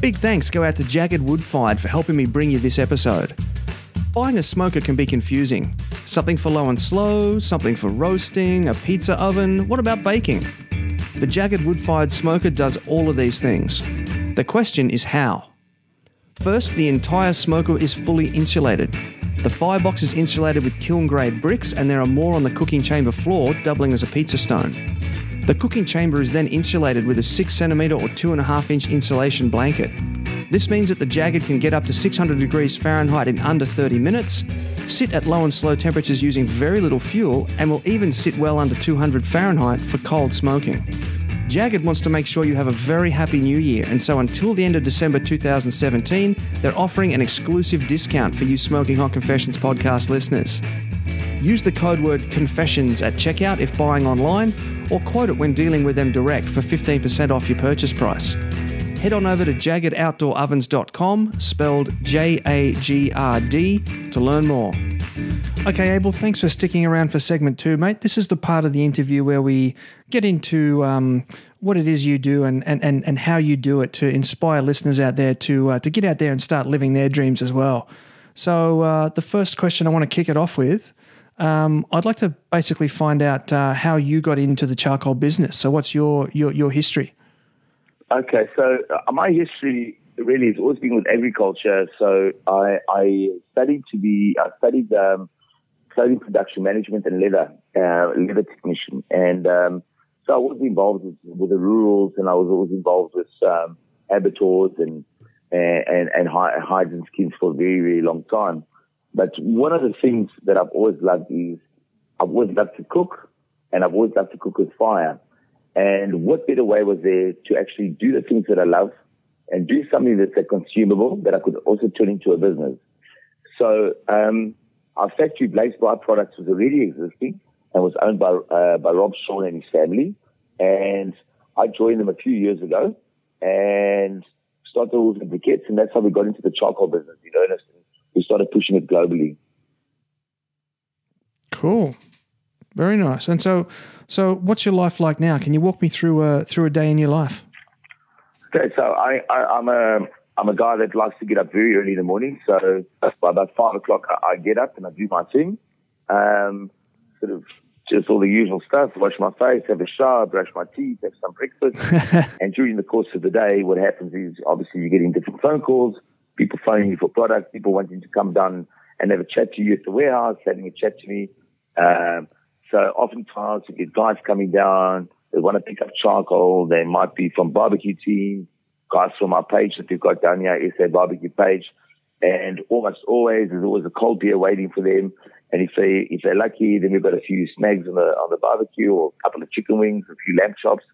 Big thanks go out to JAGRD Wood Fired for helping me bring you this episode. Buying a smoker can be confusing. Something for low and slow, something for roasting, a pizza oven. What about baking? The JAGRD Wood Fired Smoker does all of these things. The question is how. First, the entire smoker is fully insulated. The firebox is insulated with kiln grade bricks, and there are more on the cooking chamber floor, doubling as a pizza stone. The cooking chamber is then insulated with a 6cm or 2.5 inch insulation blanket. This means that the JAGRD can get up to 600 degrees Fahrenheit in under 30 minutes, sit at low and slow temperatures using very little fuel, and will even sit well under 200 Fahrenheit for cold smoking. JAGRD wants to make sure you have a very happy new year, and so until the end of December 2017, they're offering an exclusive discount for you Smoking Hot Confessions podcast listeners. Use the code word confessions at checkout if buying online, or quote it when dealing with them direct for 15% off your purchase price head on over to jagrdoutdoorovens.com, spelled J A G R D, to learn more. Okay, Abel, thanks for sticking around for segment two, mate. This is the part of the interview where we get into um, what it is you do and, and, and, and how you do it to inspire listeners out there to, uh, to get out there and start living their dreams as well. So, uh, the first question I want to kick it off with um, I'd like to basically find out uh, how you got into the charcoal business. So, what's your, your, your history? Okay, so uh, my history really it's always been with agriculture. So I, I studied to be, I studied um, clothing production management and leather, uh, leather technician. And um, so I was involved with, with, the rurals and I was always involved with um, abattoirs and, and, and hides and skins for a very, very long time. But one of the things that I've always loved is I've always loved to cook and I've always loved to cook with fire. And what better way was there to actually do the things that I love and do something that's a consumable that I could also turn into a business. So um, our factory, Blaze Products, was already existing and was owned by uh, by Rob Shaw and his family. And I joined them a few years ago and started with the briquettes, and that's how we got into the charcoal business in earnest. We started pushing it globally. Cool, very nice. And so, so what's your life like now? Can you walk me through a through a day in your life? So I, I am a I'm a guy that likes to get up very early in the morning. So by about five o'clock, I, I get up and I do my thing. Um, sort of just all the usual stuff, wash my face, have a shower, brush my teeth, have some breakfast. and during the course of the day, what happens is obviously you're getting different phone calls, people phoning you for product, people wanting to come down and have a chat to you at the warehouse, having a chat to me. Um, so oftentimes you get guys coming down, they want to pick up charcoal, they might be from barbecue team, guys from our page that we've got down here, SA barbecue page. And almost always there's always a cold beer waiting for them. And if they if they're lucky, then we've got a few snags on the on the barbecue or a couple of chicken wings, a few lamb chops,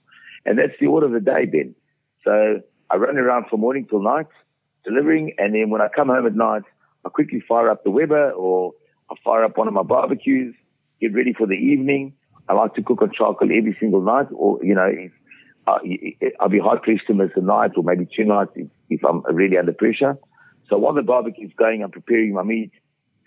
and that's the order of the day, Ben. So I run around from morning till night delivering, and then when I come home at night, I quickly fire up the Weber or I fire up one of my barbecues, get ready for the evening. I like to cook on charcoal every single night, or you know, if, uh, I'll be hard pressed to miss a night or maybe two nights if, if I'm really under pressure. So while the barbecue's going, I'm preparing my meat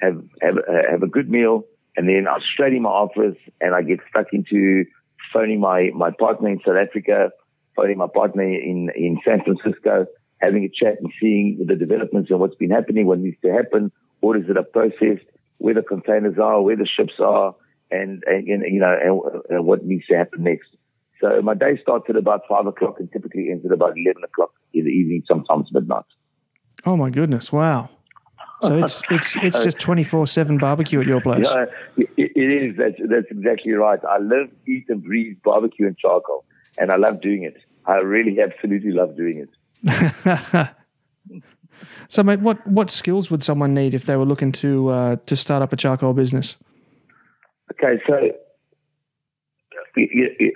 have have uh, have a good meal, and then I'm straight in my office and I get stuck into phoning my my partner in South Africa, phoning my partner in in San Francisco, having a chat and seeing the developments and what's been happening, what needs to happen, orders that are processed, where the containers are, where the ships are, and and, and you know and, and what needs to happen next. So my day starts at about five o'clock and typically ends at about eleven o'clock in the evening, sometimes midnight. Oh my goodness! Wow. So it's it's it's just twenty four seven barbecue at your place. Yeah, it, it is. That's that's exactly right. I live, eat, and breathe barbecue and charcoal, and I love doing it. I really absolutely love doing it. so, mate, what what skills would someone need if they were looking to uh, to start up a charcoal business? Okay, so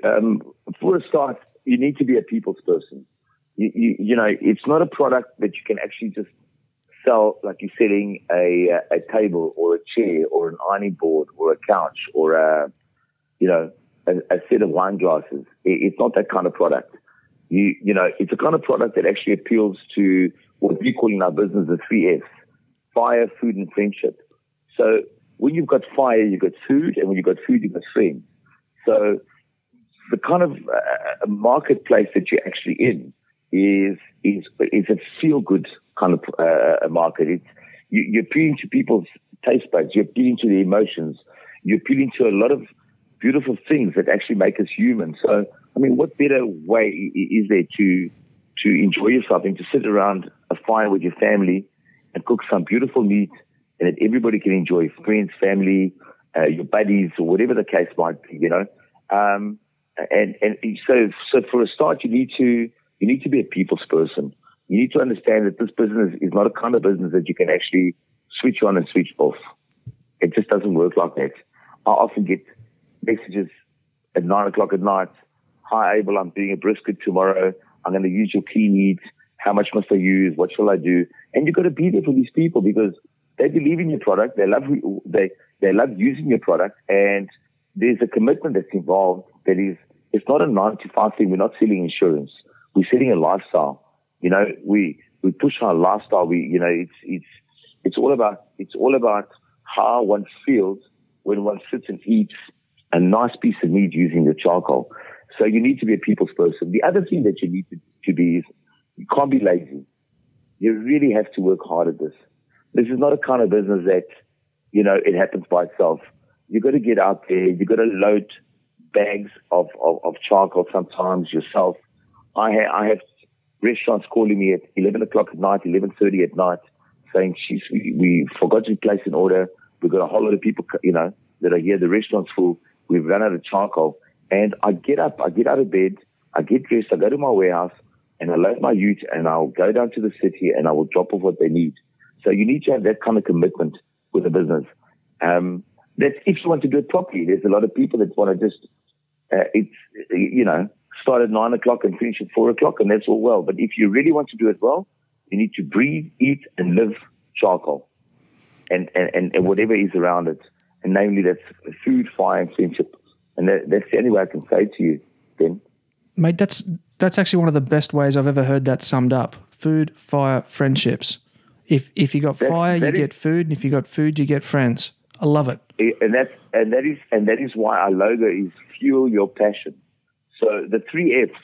um, for a start, you need to be a people's person. You, you, you know, it's not a product that you can actually just sell like you're selling a a table or a chair or an ironing board or a couch or a you know a, a set of wine glasses. It, it's not that kind of product. You you know it's a kind of product that actually appeals to what we call in our business the three F's: fire, food, and friendship. So when you've got fire, you've got food, and when you've got food, you've got friends. So the kind of uh, marketplace that you're actually in is is is a feel good kind of uh, market. It's you, you're appealing to people's taste buds. You're appealing to the emotions. You're appealing to a lot of beautiful things that actually make us human. So, I mean, what better way is there to to enjoy yourself and to sit around a fire with your family and cook some beautiful meat and that everybody can enjoy, friends, family, uh, your buddies, or whatever the case might be, you know. Um, and and so so for a start, you need to you need to be a people's person you need to understand that this business is not a kind of business that you can actually switch on and switch off. It just doesn't work like that. I often get messages at nine o'clock at night. Hi, Abel, I'm doing a brisket tomorrow. I'm going to use your key needs. How much must I use? What shall I do? And you've got to be there for these people because they believe in your product. They love, they, they love using your product and there's a commitment that's involved that is, it's not a nine to five thing. We're not selling insurance. We're selling a lifestyle. You know, we, we push our lifestyle. We, you know, it's, it's, it's all about, it's all about how one feels when one sits and eats a nice piece of meat using the charcoal. So you need to be a people's person. The other thing that you need to, to be is you can't be lazy. You really have to work hard at this. This is not a kind of business that, you know, it happens by itself. You've got to get out there. You've got to load bags of, of, of charcoal sometimes yourself. I, ha- I have restaurants calling me at 11 o'clock at night, 11.30 at night, saying, she's, we, we forgot to place an order. We've got a whole lot of people, you know, that are here. The restaurant's full. We've run out of charcoal. And I get up, I get out of bed, I get dressed, I go to my warehouse and I load my ute and I'll go down to the city and I will drop off what they need. So you need to have that kind of commitment with the business. Um, that's if you want to do it properly. There's a lot of people that want to just, uh, it's, you know, start at nine o'clock and finish at four o'clock, and that's all well. But if you really want to do it well, you need to breathe, eat, and live charcoal, and and and, whatever is around it, and namely that's food, fire, and friendship. And that, that's the only way I can say to you, Ben. Mate, that's that's actually one of the best ways I've ever heard that summed up. Food, fire, friendships. If if you got That- fire, you that is- get food, and if you got food, you get friends. I love it. and that's and that is and that is why our logo is fuel your passion. So the three F's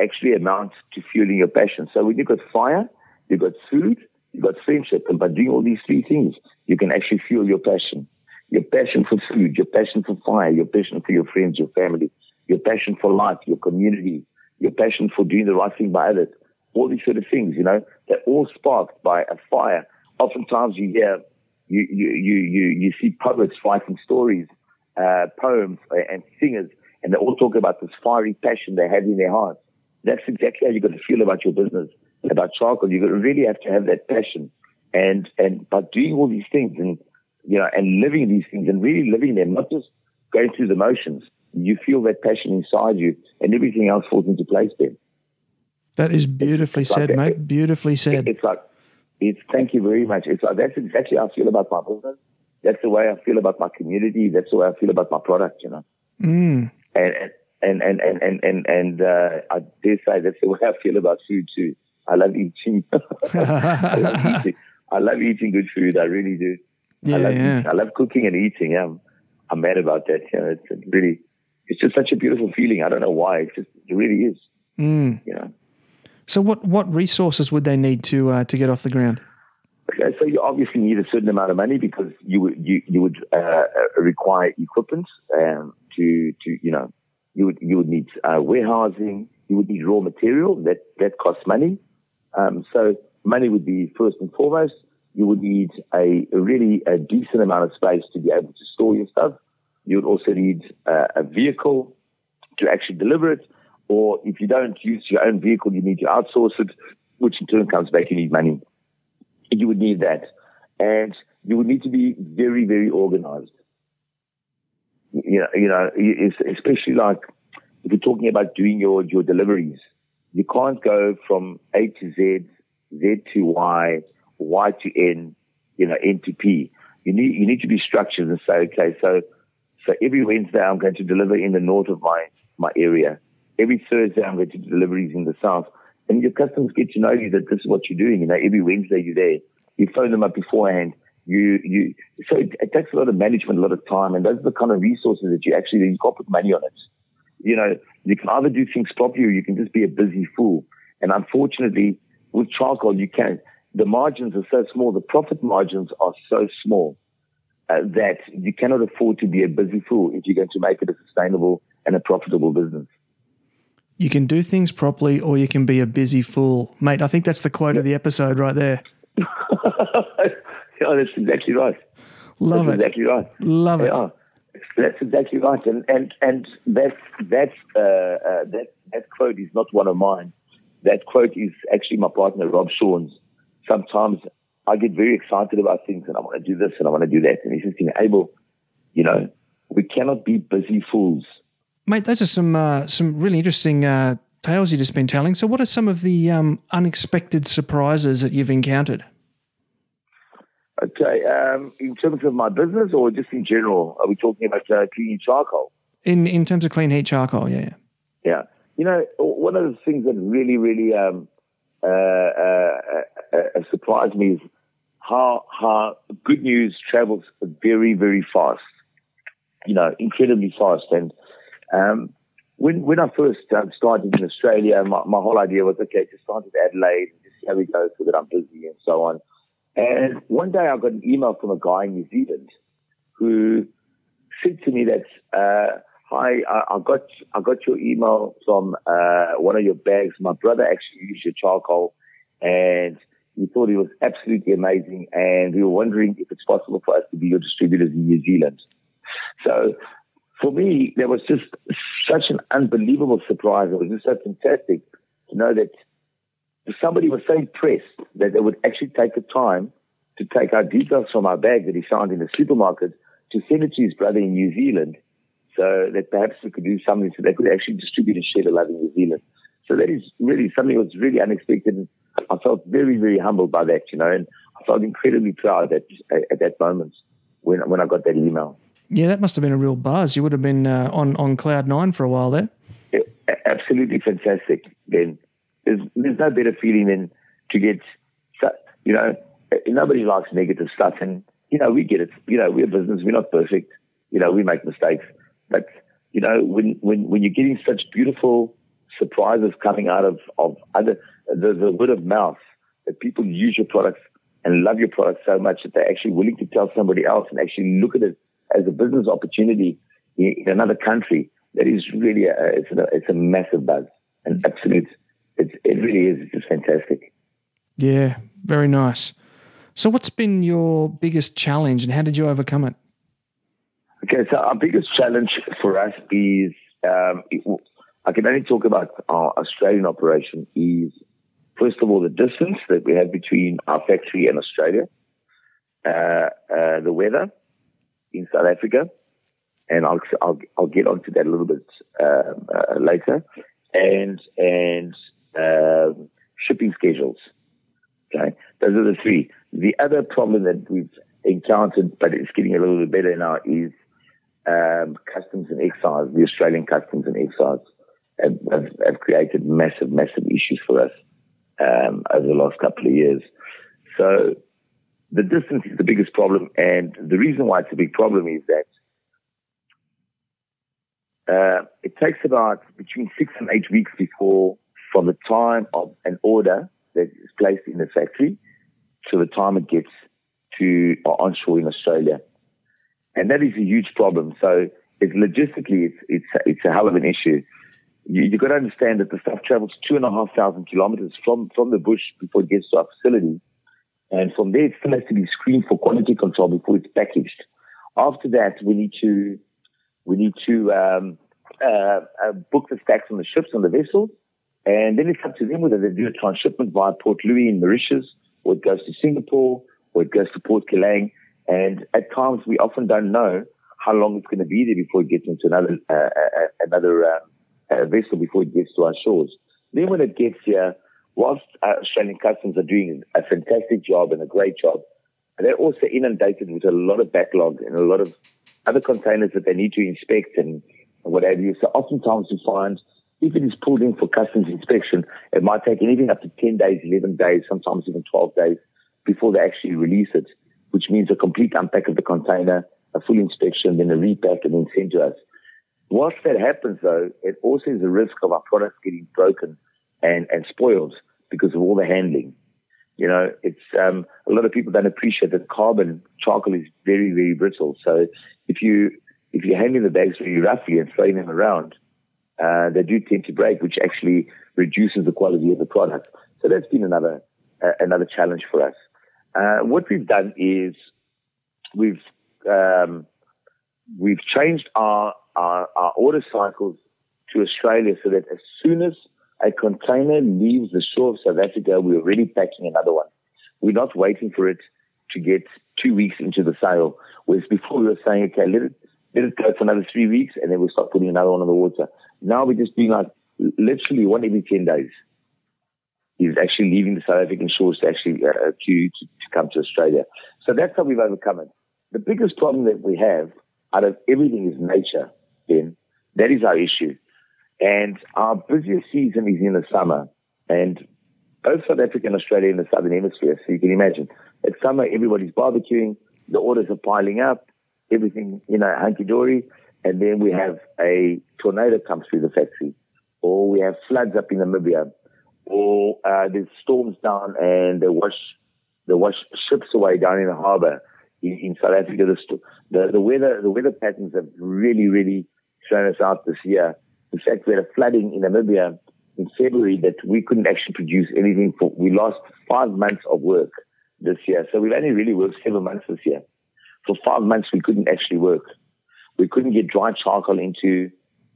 actually amount to fueling your passion. So when you've got fire, you've got food, you've got friendship, and by doing all these three things, you can actually fuel your passion. Your passion for food, your passion for fire, your passion for your friends, your family, your passion for life, your community, your passion for doing the right thing by others. All these sort of things, you know, they're all sparked by a fire. Oftentimes you hear you, you, you, you, you see poets writing stories, uh, poems uh, and singers, and they all talk about this fiery passion they have in their hearts. That's exactly how you've got to feel about your business, about charcoal. You've got to really have to have that passion. And, and by doing all these things and, you know, and living these things and really living them, not just going through the motions, you feel that passion inside you and everything else falls into place then. That is beautifully like said, a- mate. Beautifully said. It's like, it's, thank you very much. It's like, that's exactly how I feel about my business. That's the way I feel about my community. That's the way I feel about my product, you know. Mm. And, and, and, and, and, and, and, uh, I dare say that's the way I feel about food too. I love eating. I love eating. I love eating good food. I really do. I Yeah, love, yeah. I love cooking and eating. Yeah, I'm, I'm mad about that. You know, it's it's really, it's just such a beautiful feeling. I don't know why. It just, it really is. Mm. You know. So, what what resources would they need to uh, to get off the ground? Okay, so you obviously need a certain amount of money because you would you, you would uh, uh, require equipment um, to to you know you would you would need uh, warehousing. You would need raw material that that costs money. Um, so money would be first and foremost. You would need a, a really a decent amount of space to be able to store your stuff. You would also need uh, a vehicle to actually deliver it. Or if you don't use your own vehicle, you need to outsource it, which in turn comes back, you need money you would need that. And you would need to be very, very organized. You know, you know, especially like if you're talking about doing your, your deliveries, you can't go from A to Z, Z to Y, Y to N, you know, N to P. You need, you need to be structured and say, okay, so, so every Wednesday I'm going to deliver in the north of my, my area. Every Thursday I'm going to do deliveries in the south. And your customers get to know you that this is what you're doing. You know, every Wednesday you're there. You phone them up beforehand. You, you, so it, it takes a lot of management, a lot of time. And those are the kind of resources that you actually, you can't put money on it. You know, you can either do things properly or you can just be a busy fool. And unfortunately, with charcoal, you can't. The margins are so small. The profit margins are so small uh, that you cannot afford to be a busy fool if you're going to make it a sustainable and a profitable business. You can do things properly, or you can be a busy fool, mate. I think that's the quote of the episode right there. yeah, that's exactly right. Love that's it. exactly right. Love it. Yeah, that's exactly right. And and and that that's uh, uh, that that quote is not one of mine. That quote is actually my partner Rob Sean's. Sometimes I get very excited about things, and I want to do this and I want to do that, and he says just saying, Abel, you know, we cannot be busy fools. Mate, those are some uh, some really interesting uh, tales you've just been telling. So, what are some of the um, unexpected surprises that you've encountered? Okay, um, in terms of my business or just in general, are we talking about uh, Clean Heat charcoal? In in terms of clean heat charcoal, yeah, yeah. Yeah. You know, one of the things that really, really um, uh, uh, uh, uh, surprised me is how how good news travels very, very fast. You know, incredibly fast. And um, when when I first um, started in Australia, my, my whole idea was okay, just start at Adelaide, and just see how we go, so that I'm busy and so on. And one day I got an email from a guy in New Zealand who said to me that, uh, hi, I, I got, I got your email from, uh, one of your bags. My brother actually used your charcoal and he thought it was absolutely amazing. And we were wondering if it's possible for us to be your distributors in New Zealand. So for me, there was just such an unbelievable surprise. It was just so fantastic to know that somebody was so impressed that they would actually take the time to take our details from our bag that he found in the supermarket to send it to his brother in New Zealand so that perhaps we could do something so they could actually distribute and share the love in New Zealand. So that is really something that was really unexpected. I felt very, very humbled by that, you know, and I felt incredibly proud at, at that moment when, when I got that email. Yeah, that must have been a real buzz. You would have been uh, on, on cloud nine for a while there. Yeah, absolutely fantastic, Ben. There's, there's no better feeling than to get, you know, nobody likes negative stuff. And, you know, we get it. You know, we're business. We're not perfect. You know, we make mistakes. But, you know, when, when, when you're getting such beautiful surprises coming out of, of other, the, the word of mouth that people use your products and love your products so much that they're actually willing to tell somebody else and actually look at it as a business opportunity in, another country. That is really a, it's a, it's a massive buzz and absolute. It's, it really is. It's just fantastic. Yeah, very nice. So, what's been your biggest challenge and how did you overcome it? Okay, so our biggest challenge for us is um, it, I can only talk about our Australian operation is first of all the distance that we have between our factory and Australia, uh, uh, the weather in South Africa, and I'll I'll, I'll get onto that a little bit um, uh, later, and and um, shipping schedules. Okay, those are the three. The other problem that we've encountered, but it's getting a little bit better now, is um, customs and excise. The Australian customs and excise have, have, have created massive, massive issues for us um, over the last couple of years. So the distance is the biggest problem, and the reason why it's a big problem is that uh, it takes about between six and eight weeks before, from the time of an order that is placed in the factory to the time it gets to onshore in Australia, and that is a huge problem. So it's logistically, it's it's it's a hell of an issue you, have got to understand that the stuff travels two and a half thousand kilometers from, from the bush before it gets to our facility. And from there, it still has to be screened for quality control before it's packaged. After that, we need to, we need to, um, uh, uh, book the stacks on the ships, on the vessels. And then it's up to them whether they do a transshipment via Port Louis in Mauritius, or it goes to Singapore, or it goes to Port Kelang. And at times, we often don't know how long it's going to be there before it gets into another, uh, uh, uh another, uh, vessel before it gets to our shores. Then when it gets here, whilst uh, Australian customs are doing a fantastic job and a great job, they're also inundated with a lot of backlog and a lot of other containers that they need to inspect and what have you. So oftentimes we find if it is pulled in for customs inspection, it might take anything up to 10 days, 11 days, sometimes even 12 days before they actually release it, which means a complete unpack of the container, a full inspection, then a repack and then sent to us. Whilst that happens, though, it also is a risk of our products getting broken and, and spoiled because of all the handling. You know, it's um, a lot of people don't appreciate that carbon charcoal is very, very brittle. So if you if you're handling the bags very roughly and throwing them around, uh, they do tend to break, which actually reduces the quality of the product. So that's been another uh, another challenge for us. Uh, what we've done is we've um, we've changed our our, our order cycles to Australia so that as soon as a container leaves the shore of South Africa, we're already packing another one. We're not waiting for it to get two weeks into the sale. Whereas before we were saying, okay, let it, let it go for another three weeks and then we'll start putting another one on the water. Now we're just doing like literally one every 10 days is actually leaving the South African shores to actually uh, to, to, to come to Australia. So that's how we've overcome it. The biggest problem that we have out of everything is nature in. That is our issue. And our busiest season is in the summer. And both South Africa and Australia in the southern hemisphere. So you can imagine at summer, everybody's barbecuing, the orders are piling up, everything, you know, hunky dory. And then we have a tornado come through the factory, or we have floods up in Namibia, or uh, there's storms down and they wash, they wash ships away down in the harbor in, in South Africa. The, the, the weather, the weather patterns have really, really thrown us out this year. In fact, we had a flooding in Namibia in February that we couldn't actually produce anything for. We lost five months of work this year. So we've only really worked seven months this year. For five months, we couldn't actually work. We couldn't get dry charcoal into,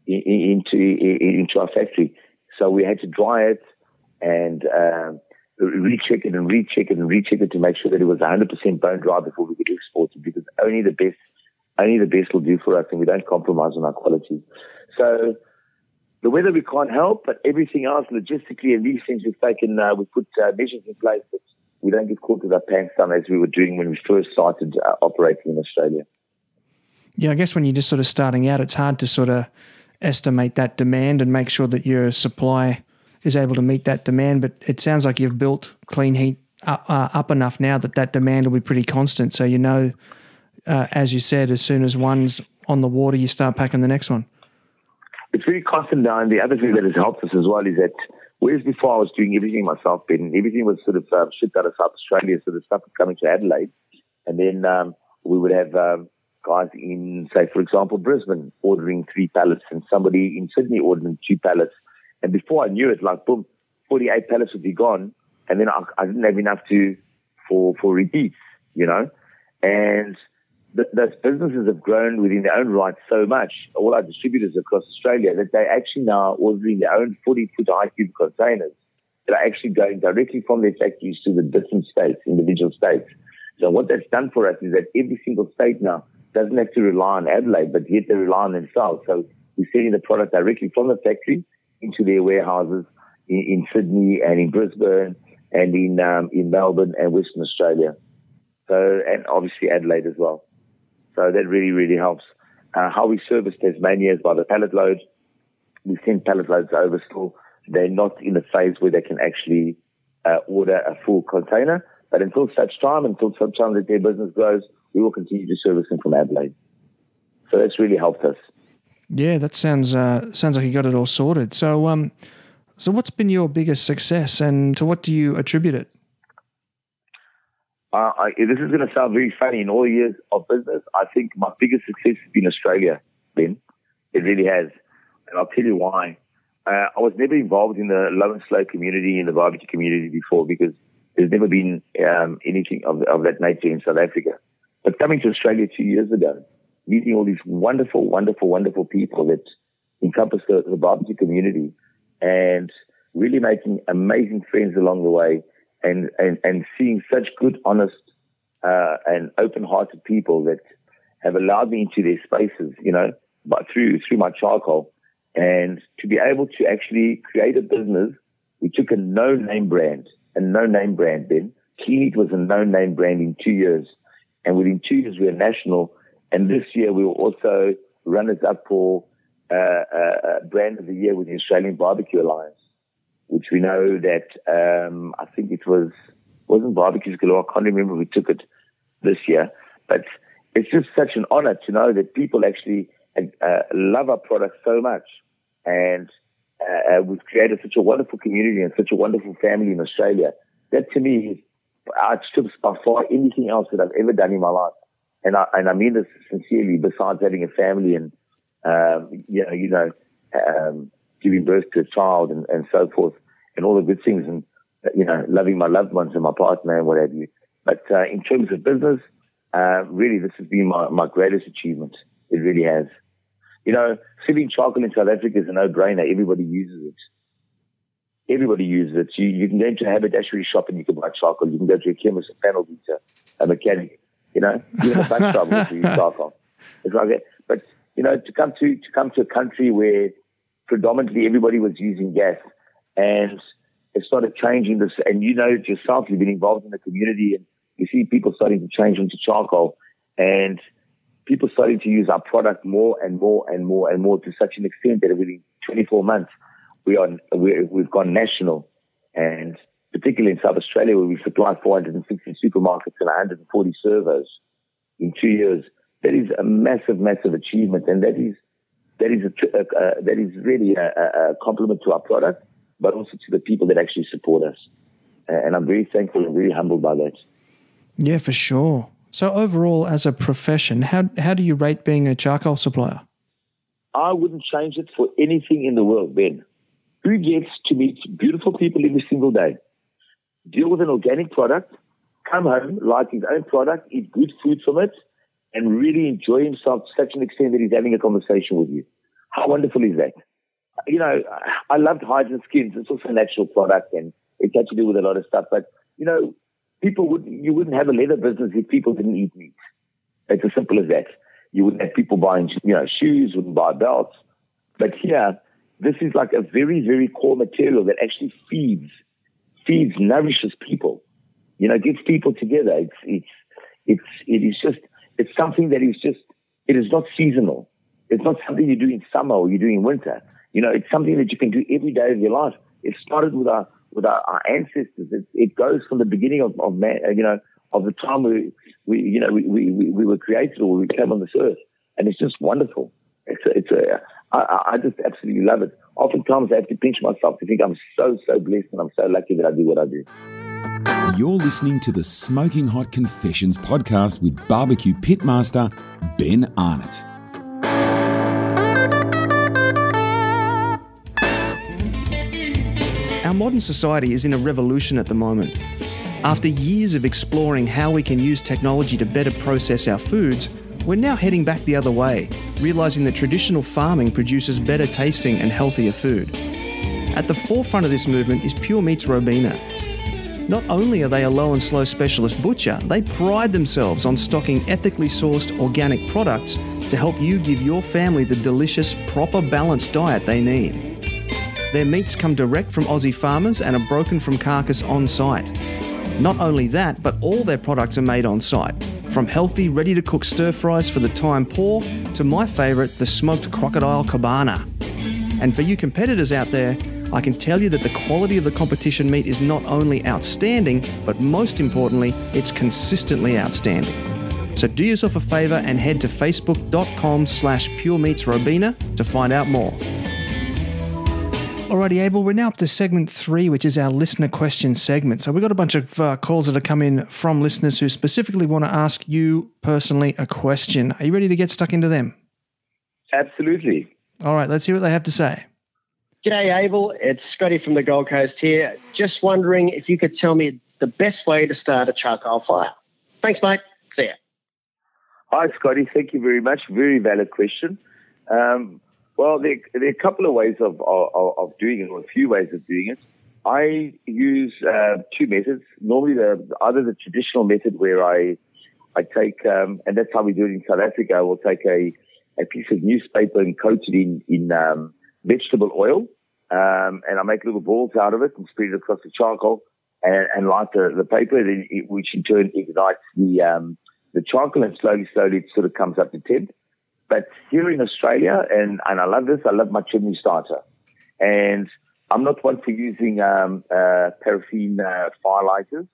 into, into our factory. So we had to dry it and, um, recheck it and recheck it and recheck it to make sure that it was 100% bone dry before we could export it because only the best only the best will do for us, and we don't compromise on our quality. So the weather we can't help, but everything else logistically and these things we've taken, uh, we've put uh, measures in place that we don't get caught with our pants down as we were doing when we first started uh, operating in Australia. Yeah, I guess when you're just sort of starting out, it's hard to sort of estimate that demand and make sure that your supply is able to meet that demand. But it sounds like you've built clean heat up, uh, up enough now that that demand will be pretty constant. So you know, uh, as you said, as soon as one's on the water, you start packing the next one. It's very constant now. And the other thing that has helped us as well is that whereas before I was doing everything myself, Ben, everything was sort of um, shipped out of South Australia, so the stuff was coming to Adelaide. And then um, we would have um, guys in, say, for example, Brisbane ordering three pallets and somebody in Sydney ordering two pallets. And before I knew it, like boom, 48 pallets would be gone. And then I, I didn't have enough to, for, for repeats, you know, and th- those businesses have grown within their own right so much, all our distributors across Australia, that they actually now ordering their own 40 foot high cube containers that are actually going directly from their factories to the different states, individual states. So what that's done for us is that every single state now doesn't have to rely on Adelaide, but yet they rely on themselves. So we're sending the product directly from the factory into their warehouses in, in Sydney and in Brisbane and in um, in Melbourne and Western Australia. So and obviously Adelaide as well. So that really really helps. Uh, how we service Tasmania is by the pallet load. We send pallet loads over still. They're not in a phase where they can actually uh, order a full container. But until such time, until such time that their business grows, we will continue to service them from Adelaide. So that's really helped us. Yeah, that sounds uh, sounds like you got it all sorted. So, um, so what's been your biggest success, and to what do you attribute it? Uh, I, this is going to sound very funny. In all years of business, I think my biggest success has been Australia. Ben, it really has, and I'll tell you why. Uh, I was never involved in the low and slow community in the barbecue community before because there's never been um, anything of, of that nature in South Africa. But coming to Australia two years ago, meeting all these wonderful, wonderful, wonderful people that encompass the, the barbecue community and really making amazing friends along the way and, and, and seeing such good, honest, uh, and open-hearted people that have allowed me into their spaces, you know, but through, through my charcoal and to be able to actually create a business. We took a no-name brand, a no-name brand then. Heat was a no-name brand in two years. And within two years, we were national. And this year, we were also runners up for uh, uh, brand of the year with the Australian Barbecue Alliance, which we know that um, I think it was wasn't Barbecues Galore. I can't remember who took it this year, but it's just such an honor to know that people actually uh, love our product so much, and uh, uh, we've created such a wonderful community and such a wonderful family in Australia. That to me is outstrips by far anything else that I've ever done in my life. And I, and I mean this sincerely, besides having a family and, um, you know, you know, um, giving birth to a child and, and so forth and all the good things and, you know, loving my loved ones and my partner and what have you. But, uh, in terms of business, uh, really this has been my, my greatest achievement. It really has. You know, selling charcoal in South Africa is a no-brainer. Everybody uses it everybody uses it. You, you can go into a haberdashery shop and you can buy charcoal. You can go to a chemist, a panel beater, a mechanic, you know, even a bus driver will use charcoal. It's like that. But, you know, to come to, to come to a country where predominantly everybody was using gas and it started changing this, and you know it yourself, you've been involved in the community and you see people starting to change into charcoal and people starting to use our product more and more and more and more to such an extent that within 24 months, we are we have gone national, and particularly in South Australia, where we supply 460 supermarkets and 140 servos in two years. That is a massive, massive achievement, and that is that is a, uh, that is really a, a, compliment to our product, but also to the people that actually support us. And I'm very thankful and very humbled by that. Yeah, for sure. So overall, as a profession, how how do you rate being a charcoal supplier? I wouldn't change it for anything in the world, Ben who gets to meet beautiful people every single day, deal with an organic product, come home, like his own product, eat good food from it, and really enjoy himself to such an extent that he's having a conversation with you. How wonderful is that? You know, I loved hides and skins. It's also a natural product and it had to do with a lot of stuff. But, you know, people would, you wouldn't have a leather business if people didn't eat meat. It's as simple as that. you wouldn't have people buying, you know, shoes, wouldn't buy belts. But here, this is like a very, very core material that actually feeds, feeds, nourishes people. You know, gets people together. It's, it's, it's, it is just, it's something that is just, it is not seasonal. It's not something you do in summer or you do in winter. You know, it's something that you can do every day of your life. It started with our, with our, our ancestors. It, it, goes from the beginning of, of man, you know, of the time we, we you know, we, we, we were created or we came on this earth. And it's just wonderful. It's a, it's a, I, I just absolutely love it. Oftentimes I have to pinch myself to think I'm so, so blessed and I'm so lucky that I do what I do. You're listening to the Smoking Hot Confessions podcast with barbecue pitmaster Ben Arnott. Our modern society is in a revolution at the moment. After years of exploring how we can use technology to better process our foods, we're now heading back the other way, realizing that traditional farming produces better tasting and healthier food. At the forefront of this movement is Pure Meats Robina. Not only are they a low and slow specialist butcher, they pride themselves on stocking ethically sourced organic products to help you give your family the delicious, proper balanced diet they need. Their meats come direct from Aussie farmers and are broken from carcass on site. Not only that, but all their products are made on site, from healthy, ready to cook stir fries for the time poor to my favourite, the smoked crocodile cabana. And for you competitors out there, I can tell you that the quality of the competition meat is not only outstanding, but most importantly, it's consistently outstanding. So do yourself a favour and head to facebook.com slash puremeatsrobina to find out more. Alrighty, Abel, we're now up to segment three, which is our listener question segment. So we've got a bunch of uh, calls that have come in from listeners who specifically want to ask you personally a question. Are you ready to get stuck into them? Absolutely. All right, let's hear what they have to say. G'day, Abel. It's Scotty from the Gold Coast here. Just wondering if you could tell me the best way to start a charcoal fire. Thanks, mate. See ya. Hi, Scotty. Thank you very much. Very valid question. Um, well, there, there, are a couple of ways of, of, of, doing it, or a few ways of doing it. I use uh, two methods. Normally, the either the traditional method where I I take, um, and that's how we do it in South Africa. I will take a, a piece of newspaper and coat it in in um, vegetable oil, um, and I make little balls out of it and spread it across the charcoal and, and light the, the paper, which in turn ignites the um, the charcoal, and slowly, slowly, it sort of comes up to temp. But here in Australia, and, and I love this, I love my chimney starter. And I'm not one for using um, uh, paraffin uh, firelighters,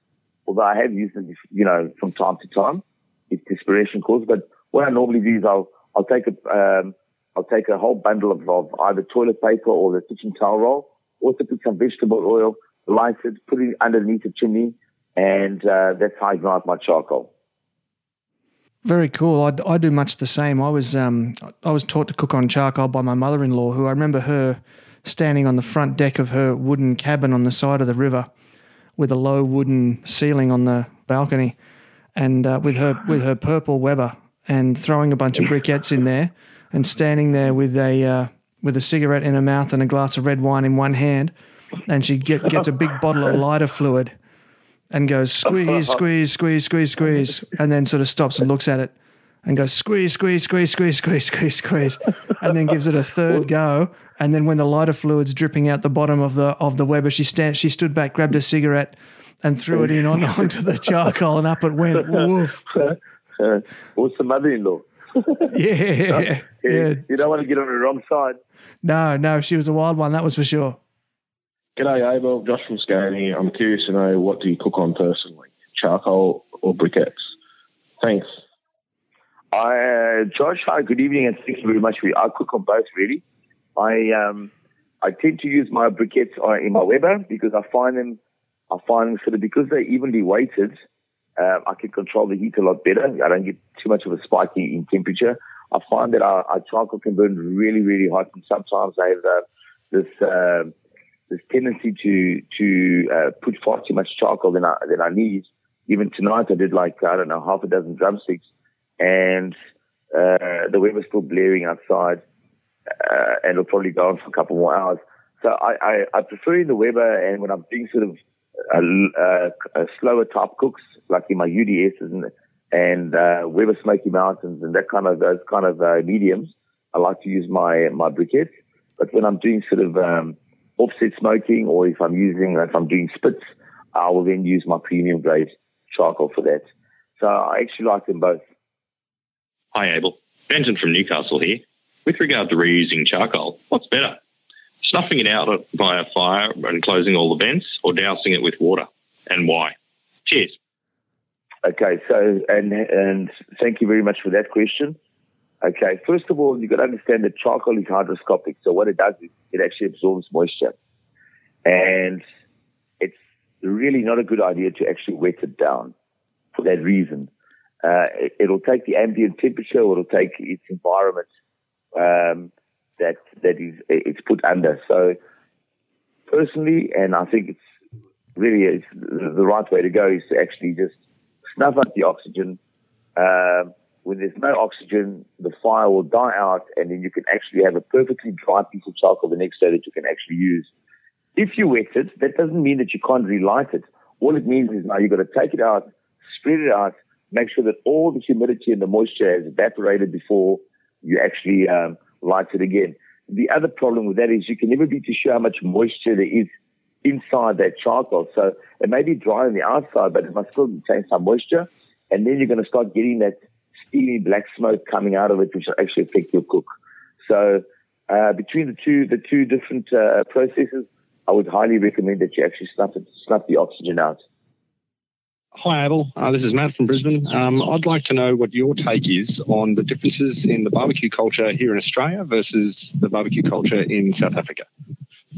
although I have used them, you know, from time to time if desperation calls. But what I normally do is I'll I'll take a um, I'll take a whole bundle of, of either toilet paper or the kitchen towel roll, also put some vegetable oil, light it, put it underneath the chimney, and uh, that's how I ignite my charcoal. Very cool. I, I do much the same. I was um, I was taught to cook on charcoal by my mother in law, who I remember her standing on the front deck of her wooden cabin on the side of the river, with a low wooden ceiling on the balcony, and uh, with her with her purple Weber, and throwing a bunch of briquettes in there, and standing there with a uh, with a cigarette in her mouth and a glass of red wine in one hand, and she get, gets a big bottle of lighter fluid and goes squeeze, squeeze, squeeze, squeeze, squeeze, and then sort of stops and looks at it and goes squeeze, squeeze, squeeze, squeeze, squeeze, squeeze, squeeze, and then gives it a third go. And then when the lighter fluid's dripping out the bottom of the of the Weber, she stand, she stood back, grabbed a cigarette, and threw it in on onto the charcoal, and up it went. Woof. What's the mother-in-law? yeah, yeah. yeah. You don't want to get on the wrong side. No, no, she was a wild one. That was for sure. G'day, Abel. Josh from Scone I'm curious to know what do you cook on personally, charcoal or briquettes? Thanks. Uh, Josh, hi, good evening, and thank you very much. For you. I cook on both, really. I um, I tend to use my briquettes in my Weber because I find them, I find them sort of because they're evenly weighted. Um, I can control the heat a lot better. I don't get too much of a spike in, temperature. I find that our, our, charcoal can burn really, really hot, and sometimes I have uh, this. Uh, this tendency to to uh, put far too much charcoal than I than I need. Even tonight, I did like I don't know half a dozen drumsticks, and uh, the was still blaring outside, uh, and it'll probably go on for a couple more hours. So I, I, I prefer in the Weber, and when I'm doing sort of a, a, a slower type cooks, like in my UDS and and uh, Weber Smoky Mountains and that kind of those kind of uh, mediums, I like to use my my briquettes. But when I'm doing sort of um, offset smoking, or if I'm using if I'm doing spits, I will then use my premium grade charcoal for that. So I actually like them both. Hi, Abel. Benton from Newcastle here. With regard to reusing charcoal, what's better? Snuffing it out via fire and closing all the vents, or dousing it with water? And why? Cheers. Okay, so and and thank you very much for that question. Okay, first of all, you've got to understand that charcoal is hygroscopic. So what it does is it actually absorbs moisture, and it's really not a good idea to actually wet it down for that reason. Uh, it, will take the ambient temperature, it'll take its environment um, that that is it's put under. So personally, and I think it's really it's the right way to go is to actually just snuff out the oxygen. Um, when there's no oxygen, the fire will die out, and then you can actually have a perfectly dry piece of charcoal the next day that you can actually use. If you wet it, that doesn't mean that you can't relight it. All it means is now you've got to take it out, spread it out, make sure that all the humidity and the moisture has evaporated before you actually um, light it again. The other problem with that is you can never be too sure how much moisture there is inside that charcoal. So it may be dry on the outside, but it must still contain some moisture. And then you're going to start getting that steamy black smoke coming out of it, which will actually affect your cook. So uh, between the two, the two different uh, processes, I would highly recommend that you actually snuff it, snuff the oxygen out. Hi, Abel. Uh, this is Matt from Brisbane. Um, I'd like to know what your take is on the differences in the barbecue culture here in Australia versus the barbecue culture in South Africa.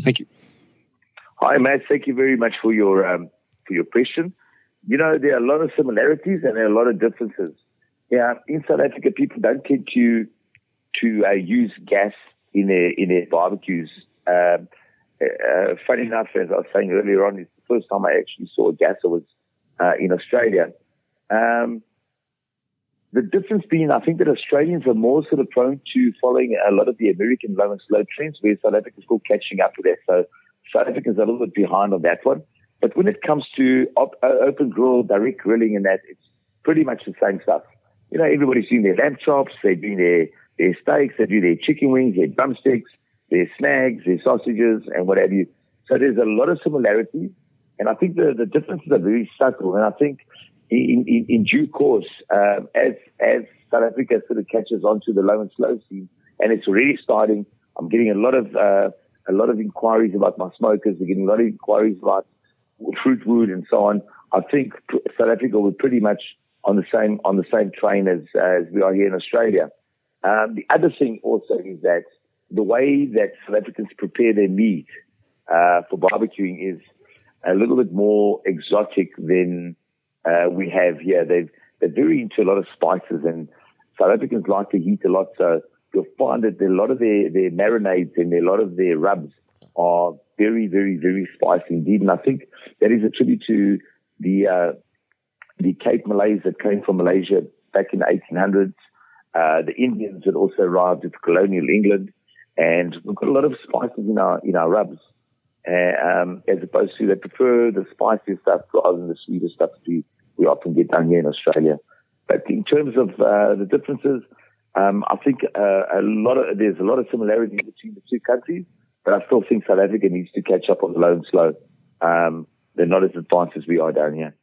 Thank you. Hi, Matt. Thank you very much for your um, for your question. You know, there are a lot of similarities and there are a lot of differences. Yeah, in South Africa, people don't tend to to uh, use gas in their in their barbecues. Um, uh, funny enough, as I was saying earlier on, it's the first time I actually saw gas was uh, in Australia. Um, the difference being, I think that Australians are more sort of prone to following a lot of the American low and slow trends, where South Africa is still catching up with that. So South Africans are a little bit behind on that one. But when it comes to op- uh, open grill, direct grilling and that, it's pretty much the same stuff. You know, everybody's doing their lamb chops, they're doing their, their steaks, they do their chicken wings, their drumsticks, their snags, their sausages, and what have you. So there's a lot of similarities. And I think the, the differences are very subtle. And I think in, in, in due course, um, as, as South Africa sort of catches on to the low and slow scene, and it's already starting, I'm getting a lot of, uh, a lot of inquiries about my smokers. We're getting a lot of inquiries about fruit wood and so on. I think South Africa was pretty much on the same on the same train as as we are here in Australia. Um, the other thing also is that the way that South Africans prepare their meat uh, for barbecuing is a little bit more exotic than uh, we have here. They've, they're very into a lot of spices, and South Africans like to heat a lot. So you'll find that a lot of their, their marinades and a lot of their rubs are very, very, very spicy indeed. And I think that is a tribute to the, uh, the Cape Malays that came from Malaysia back in the 1800s, uh, the Indians that also arrived at colonial England. And we've got a lot of spices in our, in our rubs. Uh, um, as opposed to they prefer the spicier stuff rather than the sweeter stuff that we, we often get down here in Australia. But in terms of uh, the differences, um, I think uh, a lot of there's a lot of similarities between the two countries, but I still think South Africa needs to catch up on the low and slow. Um, they're not as advanced as we are down here.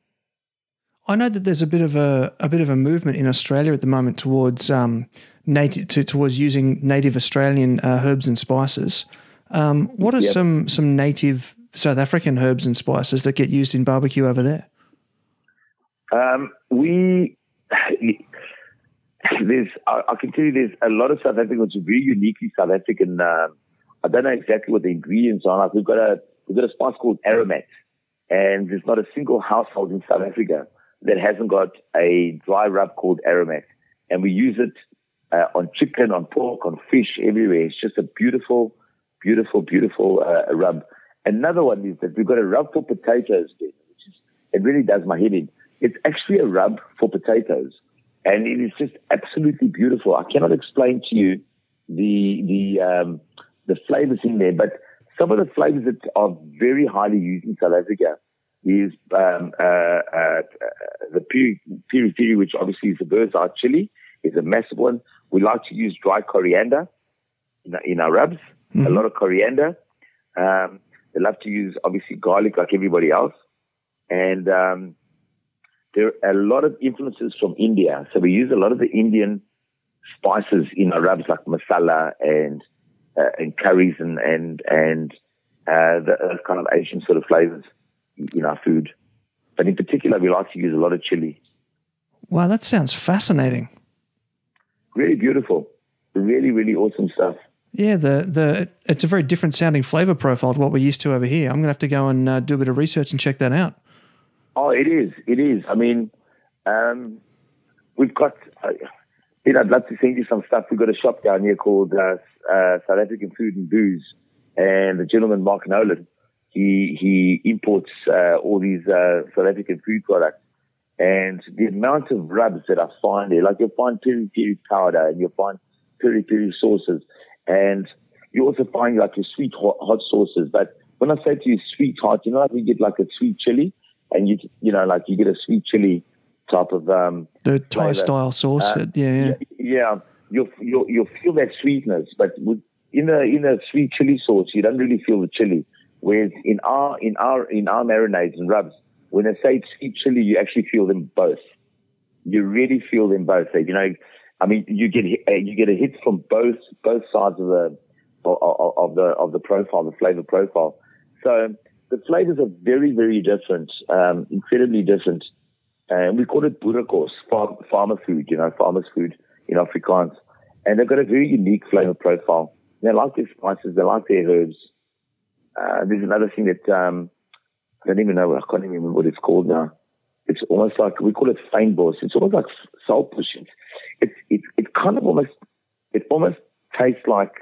I know that there's a bit of a, a bit of a movement in Australia at the moment towards um, native to, towards using native Australian uh, herbs and spices. Um, what are yep. some some native South African herbs and spices that get used in barbecue over there? Um, we there's, I, I, can tell you there's a lot of South Africans, very uniquely South African. Um, I don't know exactly what the ingredients are. Like we've got a, we've got a spice called aromat and there's not a single household in South Africa that hasn't got a dry rub called aromat. And we use it uh, on chicken, on pork, on fish, everywhere. It's just a beautiful, beautiful, beautiful uh, rub. Another one is that we've got a rub for potatoes, which is, it really does my head in. It's actually a rub for potatoes and it is just absolutely beautiful. I cannot explain to you the the um, the flavors in there, but some of the flavors that are very highly used in South Africa is um, uh, uh, the piri piri, which obviously is a bird's eye chili, is a massive one. We like to use dry coriander in, in our rubs, mm-hmm. a lot of coriander. Um, they love to use obviously garlic like everybody else, and um, there are a lot of influences from India. So we use a lot of the Indian spices in our rubs like masala and uh, and curries and and and uh, the uh, kind of Asian sort of flavors in our food. But in particular, we like to use a lot of chili. Wow, that sounds fascinating. Really beautiful. Really, really awesome stuff. Yeah, the the it's a very different sounding flavor profile to what we're used to over here. I'm going to have to go and uh, do a bit of research and check that out. Oh, it is. It is. I mean, um, we've got. Uh, you know, I'd love to send you some stuff. We've got a shop down here called uh, uh, South African Food and Booze, and the gentleman Mark Nolan, he he imports uh, all these uh, South African food products, and the amount of rubs that I find there, like you'll find piri piri powder, and you'll find piri piri sauces, and you also find like your sweet hot, hot sauces. But when I say to you sweet hot, you know, like we get like a sweet chili, and you you know, like you get a sweet chili type of um, the Thai flavor. style sauce. Uh, yeah, yeah, yeah. You'll, you'll you'll feel that sweetness, but with, in a in a sweet chili sauce, you don't really feel the chili. Whereas in our in our in our marinades and rubs, when I say sweet chili, you actually feel them both. You really feel them both. You know, I mean, you get uh, you get a hit from both both sides of the of, of the of the profile, the flavor profile. So the flavors are very very different, um, incredibly different and we call it boerekos, farm, farmer food, you know, farmer's food in Afrikaans. And they've got a very unique flavor profile. They like their spices, they like their herbs. Uh, there's another thing that, um, I don't even know, I can't even remember what it's called now. It's almost like, we call it fynbos. It's almost like salt pushing. It's, it, it kind of almost, it almost tastes like,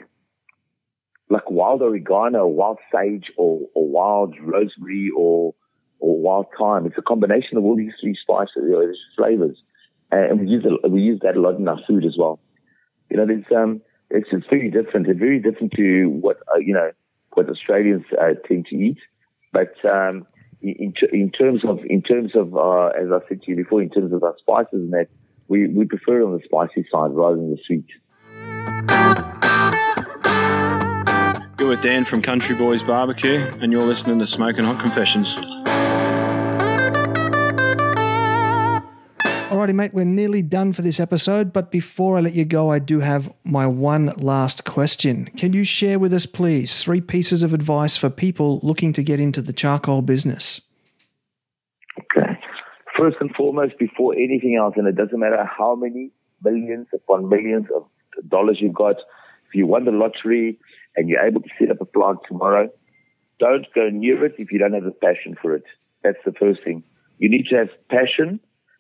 like wild oregano, wild sage, or, or wild rosemary, or or wild thyme. It's a combination of all these three spices, you know, flavors, and we use it, we use that a lot in our food as well. You know, it's um, it's it's very different. It's very different to what uh, you know what Australians uh, tend to eat, but um, in in terms of in terms of uh, as I said to you before, in terms of our spices and that, we we prefer it on the spicy side rather than the sweet. With Dan from Country Boys Barbecue, and you're listening to Smoking Hot Confessions. Alrighty, mate, we're nearly done for this episode, but before I let you go, I do have my one last question. Can you share with us, please, three pieces of advice for people looking to get into the charcoal business? Okay. First and foremost, before anything else, and it doesn't matter how many millions upon millions of dollars you've got, if you won the lottery and you're able to set up a plant tomorrow, don't go near it if you don't have a passion for it. That's the first thing. You need to have passion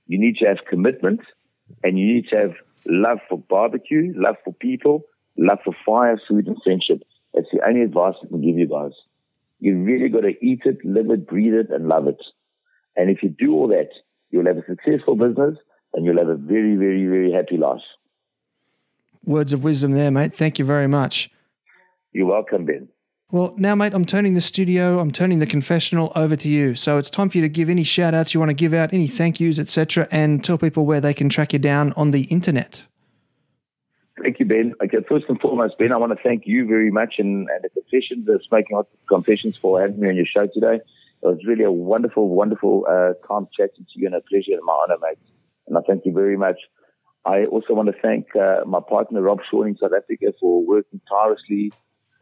you need to have commitment and you need to have love for barbecue, love for people, love for fire, food, and friendship. That's the only advice I can give you guys. You really got to eat it, live it, breathe it, and love it. And if you do all that, you'll have a successful business and you'll have a very, very, very happy life. Words of wisdom there, mate. Thank you very much. You're welcome, Ben. Well, now, mate, I'm turning the studio, I'm turning the confessional over to you. So it's time for you to give any shout outs you want to give out, any thank yous, etc., and tell people where they can track you down on the internet. Thank you, Ben. Okay, first and foremost, Ben, I want to thank you very much and, and the confessions, the Smoking Hot Confessions for having me on your show today. It was really a wonderful, wonderful uh, time chatting to you and a pleasure and my honor, mate. And I thank you very much. I also want to thank uh, my partner, Rob Shaw in South Africa, for working tirelessly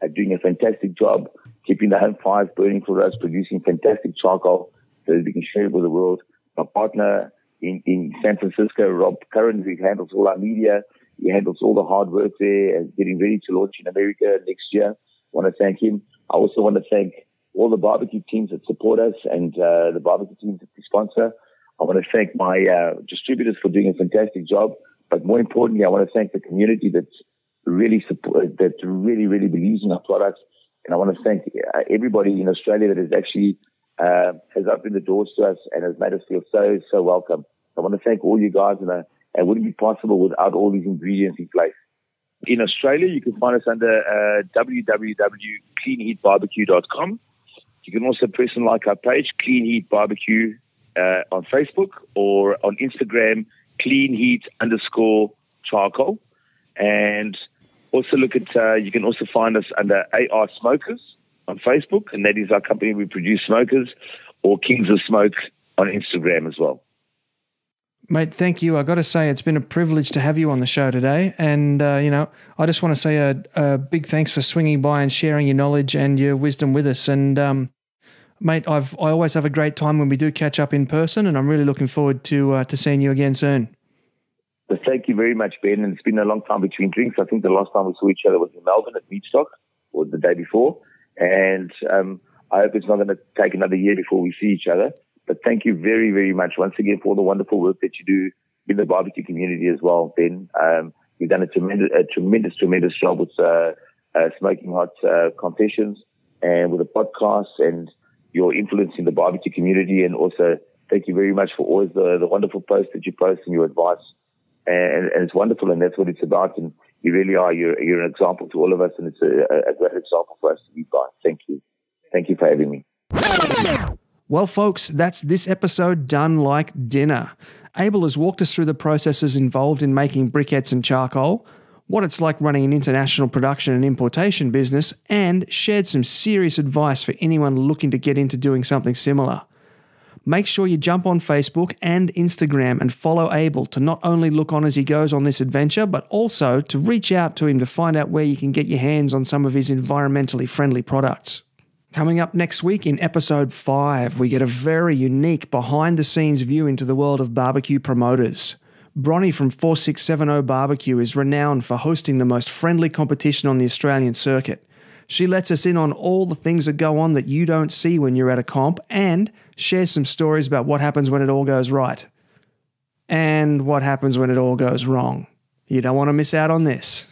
are doing a fantastic job keeping the home fires burning for us, producing fantastic charcoal so that we can share it with the world. My partner in, in San Francisco, Rob Curran, who handles all our media, he handles all the hard work there and getting ready to launch in America next year. I want to thank him. I also want to thank all the barbecue teams that support us and uh, the barbecue teams that we sponsor. I want to thank my uh, distributors for doing a fantastic job. But more importantly, I want to thank the community that's really support, that really, really believes in our products. And I want to thank uh, everybody in Australia that has actually uh, has opened the doors to us and has made us feel so, so welcome. I want to thank all you guys and uh, it wouldn't be possible without all these ingredients in place. In Australia, you can find us under uh, www.cleanheatbarbecue.com. You can also press and like our page, Clean Heat Barbecue, uh, on Facebook or on Instagram, Clean Heat underscore charcoal. And also look at, uh, you can also find us under AR Smokers on Facebook, and that is our company. We produce smokers, or Kings of Smoke on Instagram as well. Mate, thank you. I got to say, it's been a privilege to have you on the show today. And, uh, you know, I just want to say a, a, big thanks for swinging by and sharing your knowledge and your wisdom with us. And, um, mate, I've, I always have a great time when we do catch up in person, and I'm really looking forward to, uh, to seeing you again soon. Well, thank you very much, Ben. And it's been a long time between drinks. I think the last time we saw each other was in Melbourne at Meatstock, or the day before. And um, I hope it's not going to take another year before we see each other. But thank you very, very much once again for all the wonderful work that you do in the barbecue community as well, Ben. Um, you've done a tremendous, a tremendous, tremendous job with uh, uh, Smoking Hot uh, Confessions and with the podcast and your influence in the barbecue community. And also, thank you very much for always the, the wonderful posts that you post and your advice. And, and it's wonderful, and that's what it's about. And you really are. You're, you're an example to all of us, and it's a, a great example for us to be by. Thank you. Thank you for having me. Well, folks, that's this episode done like dinner. Abel has walked us through the processes involved in making briquettes and charcoal, what it's like running an international production and importation business, and shared some serious advice for anyone looking to get into doing something similar. Make sure you jump on Facebook and Instagram and follow Abel to not only look on as he goes on this adventure, but also to reach out to him to find out where you can get your hands on some of his environmentally friendly products. Coming up next week in episode 5, we get a very unique behind the scenes view into the world of barbecue promoters. Bronnie from 4670 Barbecue is renowned for hosting the most friendly competition on the Australian circuit. She lets us in on all the things that go on that you don't see when you're at a comp and shares some stories about what happens when it all goes right and what happens when it all goes wrong. You don't want to miss out on this.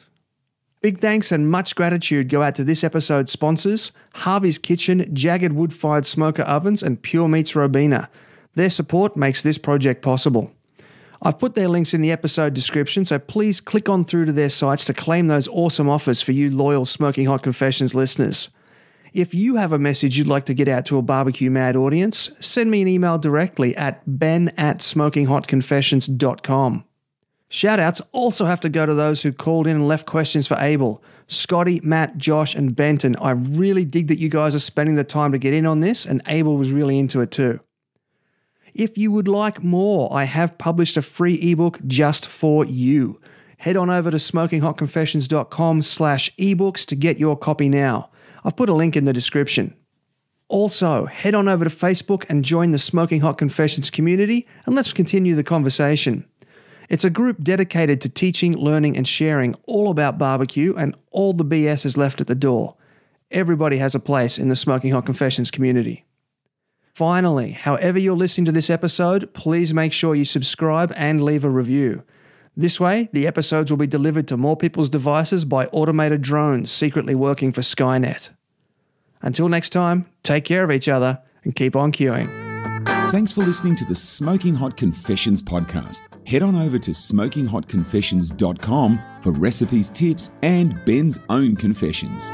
Big thanks and much gratitude go out to this episode's sponsors Harvey's Kitchen, JAGRD Wood Fired Smoker Ovens, and Pure Meats Robina. Their support makes this project possible. I've put their links in the episode description, so please click on through to their sites to claim those awesome offers for you loyal Smoking Hot Confessions listeners. If you have a message you'd like to get out to a barbecue mad audience, send me an email directly at ben at smokinghotconfessions.com. Shoutouts also have to go to those who called in and left questions for Abel. Scotty, Matt, Josh, and Benton. I really dig that you guys are spending the time to get in on this, and Abel was really into it too. If you would like more, I have published a free ebook just for you. Head on over to smokinghotconfessions.com slash ebooks to get your copy now. I've put a link in the description. Also, head on over to Facebook and join the Smoking Hot Confessions community, and let's continue the conversation. It's a group dedicated to teaching, learning, and sharing all about barbecue, and all the BS is left at the door. Everybody has a place in the Smoking Hot Confessions community. Finally, however you're listening to this episode, please make sure you subscribe and leave a review. This way, the episodes will be delivered to more people's devices by automated drones secretly working for Skynet. Until next time, take care of each other and keep on queuing. Thanks for listening to the Smoking Hot Confessions podcast. Head on over to smokinghotconfessions.com for recipes, tips, and Ben's own confessions.